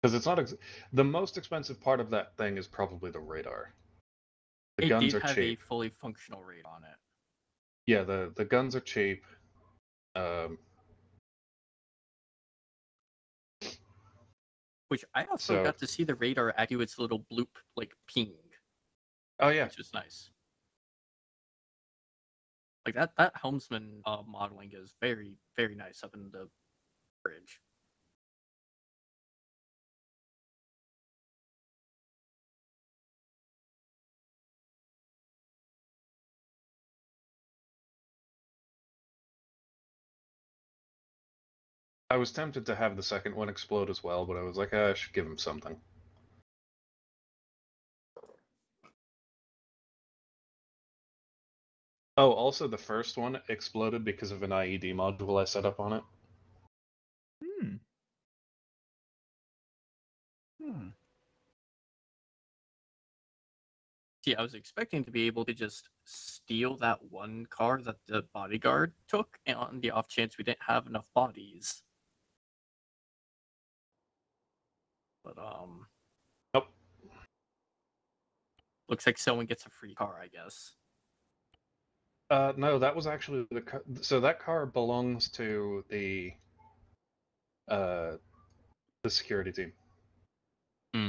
Because it's not ex- the most expensive part of that thing is probably the radar. The it guns did are have cheap. a fully functional rate on it. Yeah, the the guns are cheap. Um, Which I also So- got to see the radar at its little bloop like ping. Oh yeah, which is nice. Like that that helmsman uh, modeling is very very nice up in the bridge. I was tempted to have the second one explode as well, but I was like, "Ah, I should give him something. Oh, also the first one exploded because of an IED module I set up on it. Hmm. Hmm. See, I was expecting to be able to just steal that one car that the bodyguard took, and on the off chance we didn't have enough bodies. But um, nope. Looks like someone gets a free car, I guess. Uh, no, that was actually the car. So that car belongs to the uh the security team. Hmm.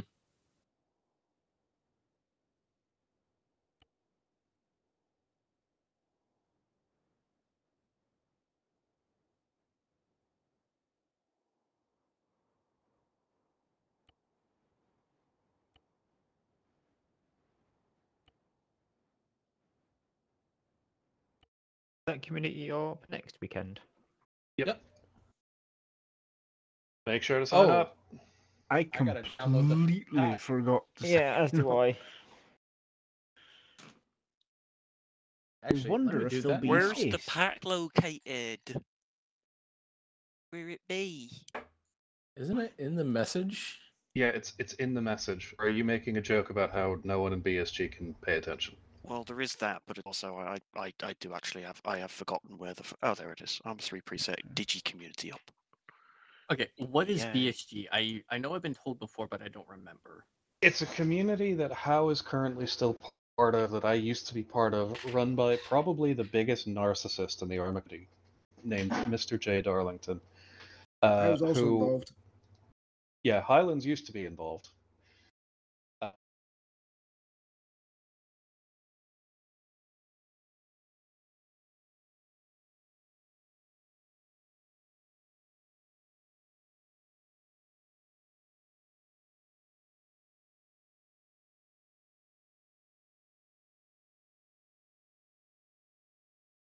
That community up next weekend. Yep. Make sure to sign Oh. up. I gotta download the completely forgot. To Yeah, as do I. Actually, let wonder if do there'll be Where's the space. pack located? Where it be? Isn't it in the message? Yeah, it's it's in the message. Are you making a joke about how no one in BSG can pay attention? Well, there is that, but also I, I, I do actually have I have forgotten where the oh there it is. I'm three preset Digi community up. Okay, what is Yeah. BSG? I I know I've been told before, but I don't remember. It's a community that How is currently still part of, that I used to be part of, run by probably the biggest narcissist in the Armagedy, named Mr. J. Darlington. Uh, I was also who, involved. Yeah, Highlands used to be involved.